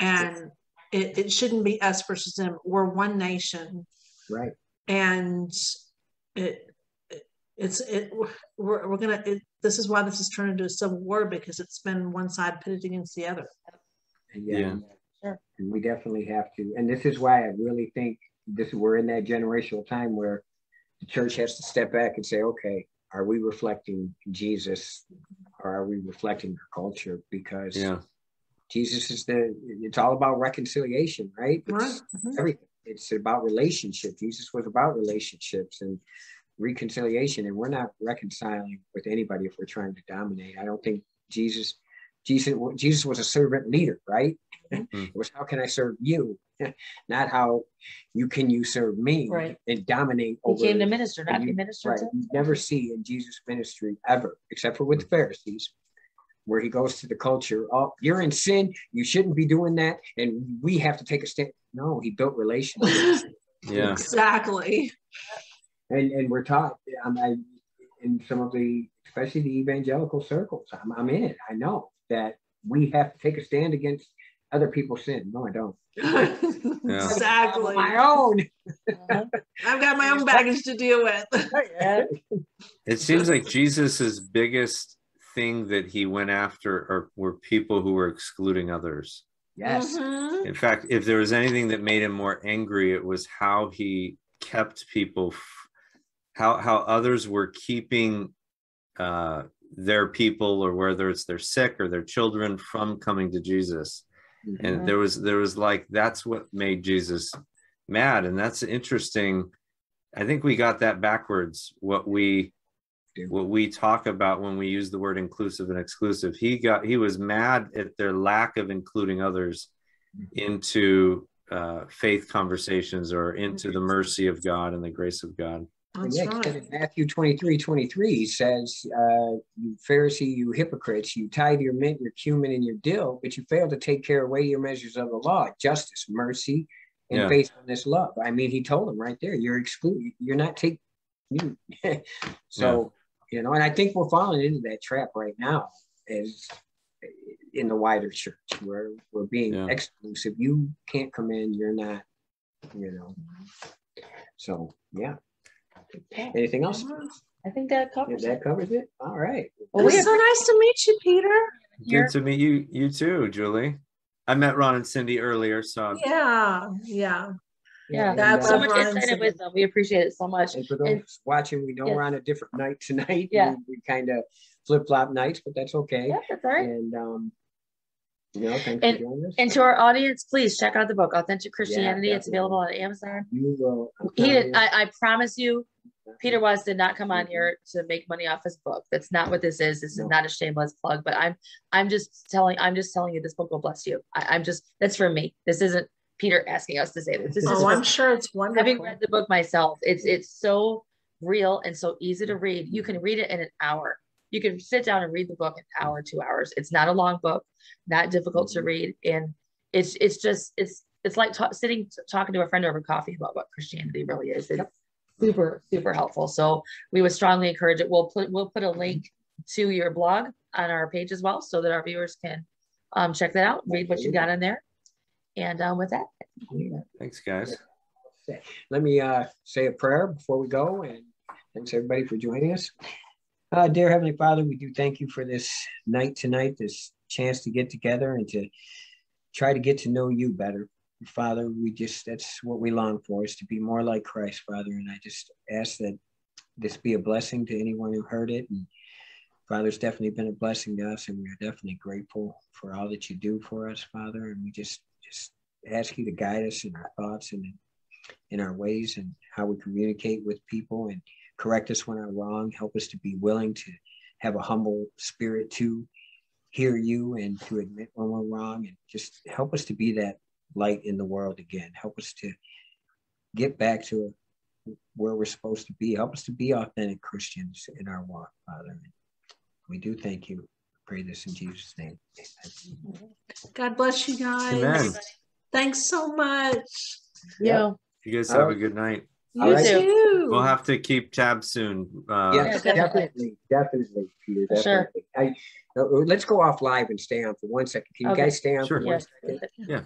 A: And it, it shouldn't be us versus them. We're one nation,
B: right?
A: And it it's it we're, we're gonna it, this is why this is turned into a civil war because it's been one side pitted against the other
B: yeah, yeah. Sure. and we definitely have to and this is why i really think this we're in that generational time where the church has to step back and say okay are we reflecting jesus or are we reflecting our culture because yeah. Jesus is the it's all about reconciliation right it's right. Mm-hmm. everything it's about relationship jesus was about relationships and reconciliation and we're not reconciling with anybody if we're trying to dominate i don't think jesus jesus jesus was a servant leader right mm-hmm. it was how can i serve you (laughs) not how you can you serve me
C: right.
B: and dominate
C: he over came to minister not to minister
B: right. you never see in jesus ministry ever except for with the pharisees where he goes to the culture oh you're in sin you shouldn't be doing that and we have to take a stand no he built relationships (laughs)
D: yeah
A: exactly
B: and and we're taught I'm I, in some of the especially the evangelical circles I'm, I'm in I know that we have to take a stand against other people's sin. No, I don't. (laughs)
A: yeah. Exactly.
B: My own. Uh-huh.
A: I've got my own (laughs) baggage to deal with.
D: it seems like Jesus's biggest thing that he went after are, were people who were excluding others.
B: Yes.
D: Mm-hmm. In fact, if there was anything that made him more angry, it was how he kept people how how others were keeping uh, their people or whether it's their sick or their children from coming to Jesus. Mm-hmm. And there was there was like that's what made Jesus mad, and that's interesting. I think we got that backwards. What we what we talk about when we use the word inclusive and exclusive. He got he was mad at their lack of including others mm-hmm. into uh, faith conversations or into the mercy of God and the grace of God.
B: That's yeah, right. in Matthew 23, 23, he says, uh, you Pharisee, you hypocrites, you tithe your mint, your cumin, and your dill, but you fail to take care of your measures of the law, justice, mercy, and yeah. faithfulness, love. I mean, he told them right there, you're excluded. You're not taking, you. (laughs) so, yeah. You know, and I think we're falling into that trap right now as in the wider church where we're being yeah. exclusive. You can't come in, you're not, you know. So, yeah. Anything else?
C: I think that covers
B: that it. covers it. All right.
A: Well, it's so nice to meet you, Peter.
D: Good to meet you. You too, Julie. I met Ron and Cindy earlier, so
A: yeah, yeah.
C: Yeah, that's so much insight with them. We appreciate it so much.
B: And for those and, watching, we know we're on a different night tonight. Yeah, we, we kind of flip flop nights, but that's okay.
C: Yeah, that's all right.
B: And um, you know,
C: thanks and, for joining us. And to our audience, please check out the book, Authentic Christianity. Yeah, it's available on Amazon.
B: You will.
C: He, I, I promise you, Peter Watts did not come on here to make money off his book. That's not what this is. This is not a shameless plug, but I'm I'm just telling I'm just telling you this book will bless you. I, am just that's for me. This isn't Peter asking us to say this. this
A: oh, I'm sure it's wonderful.
C: Having read the book myself, it's it's so real and so easy to read. You can read it in an hour. You can sit down and read the book in an hour, two hours. It's not a long book, not difficult to read, and it's it's just it's it's like t- sitting talking to a friend over coffee about what Christianity really is. It's, super super helpful so we would strongly encourage it we'll put we'll put a link to your blog on our page as well so that our viewers can um, check that out read what you got in there and um, with that
D: thanks guys
B: let me uh, say a prayer before we go and thanks everybody for joining us uh, dear heavenly father we do thank you for this night tonight this chance to get together and to try to get to know you better Father, we just, that's what we long for is to be more like Christ, Father. And I just ask that this be a blessing to anyone who heard it. And Father, it's definitely been a blessing to us. And we are definitely grateful for all that you do for us, Father. And we just, just ask you to guide us in our thoughts and in, in our ways and how we communicate with people. And correct us when we're wrong. Help us to be willing to have a humble spirit to hear you and to admit when we're wrong and just help us to be that light in the world again. Help us to get back to where we're supposed to be. Help us to be authentic Christians in our walk, Father. We do thank you. Pray this in Jesus' name.
A: God bless you guys.
D: Amen.
A: Thanks so much.
C: Yeah.
D: You guys have a good night.
A: You
B: All right.
A: too.
D: We'll have to keep tabs soon. Uh,
B: yes,
C: Yeah,
B: definitely, definitely, Peter.
C: For sure.
B: I, uh, let's go off live and stay on for one second. Can you
C: Okay.
B: guys stay on
D: Sure.
B: for one
C: Yes.
B: second?
D: Yeah.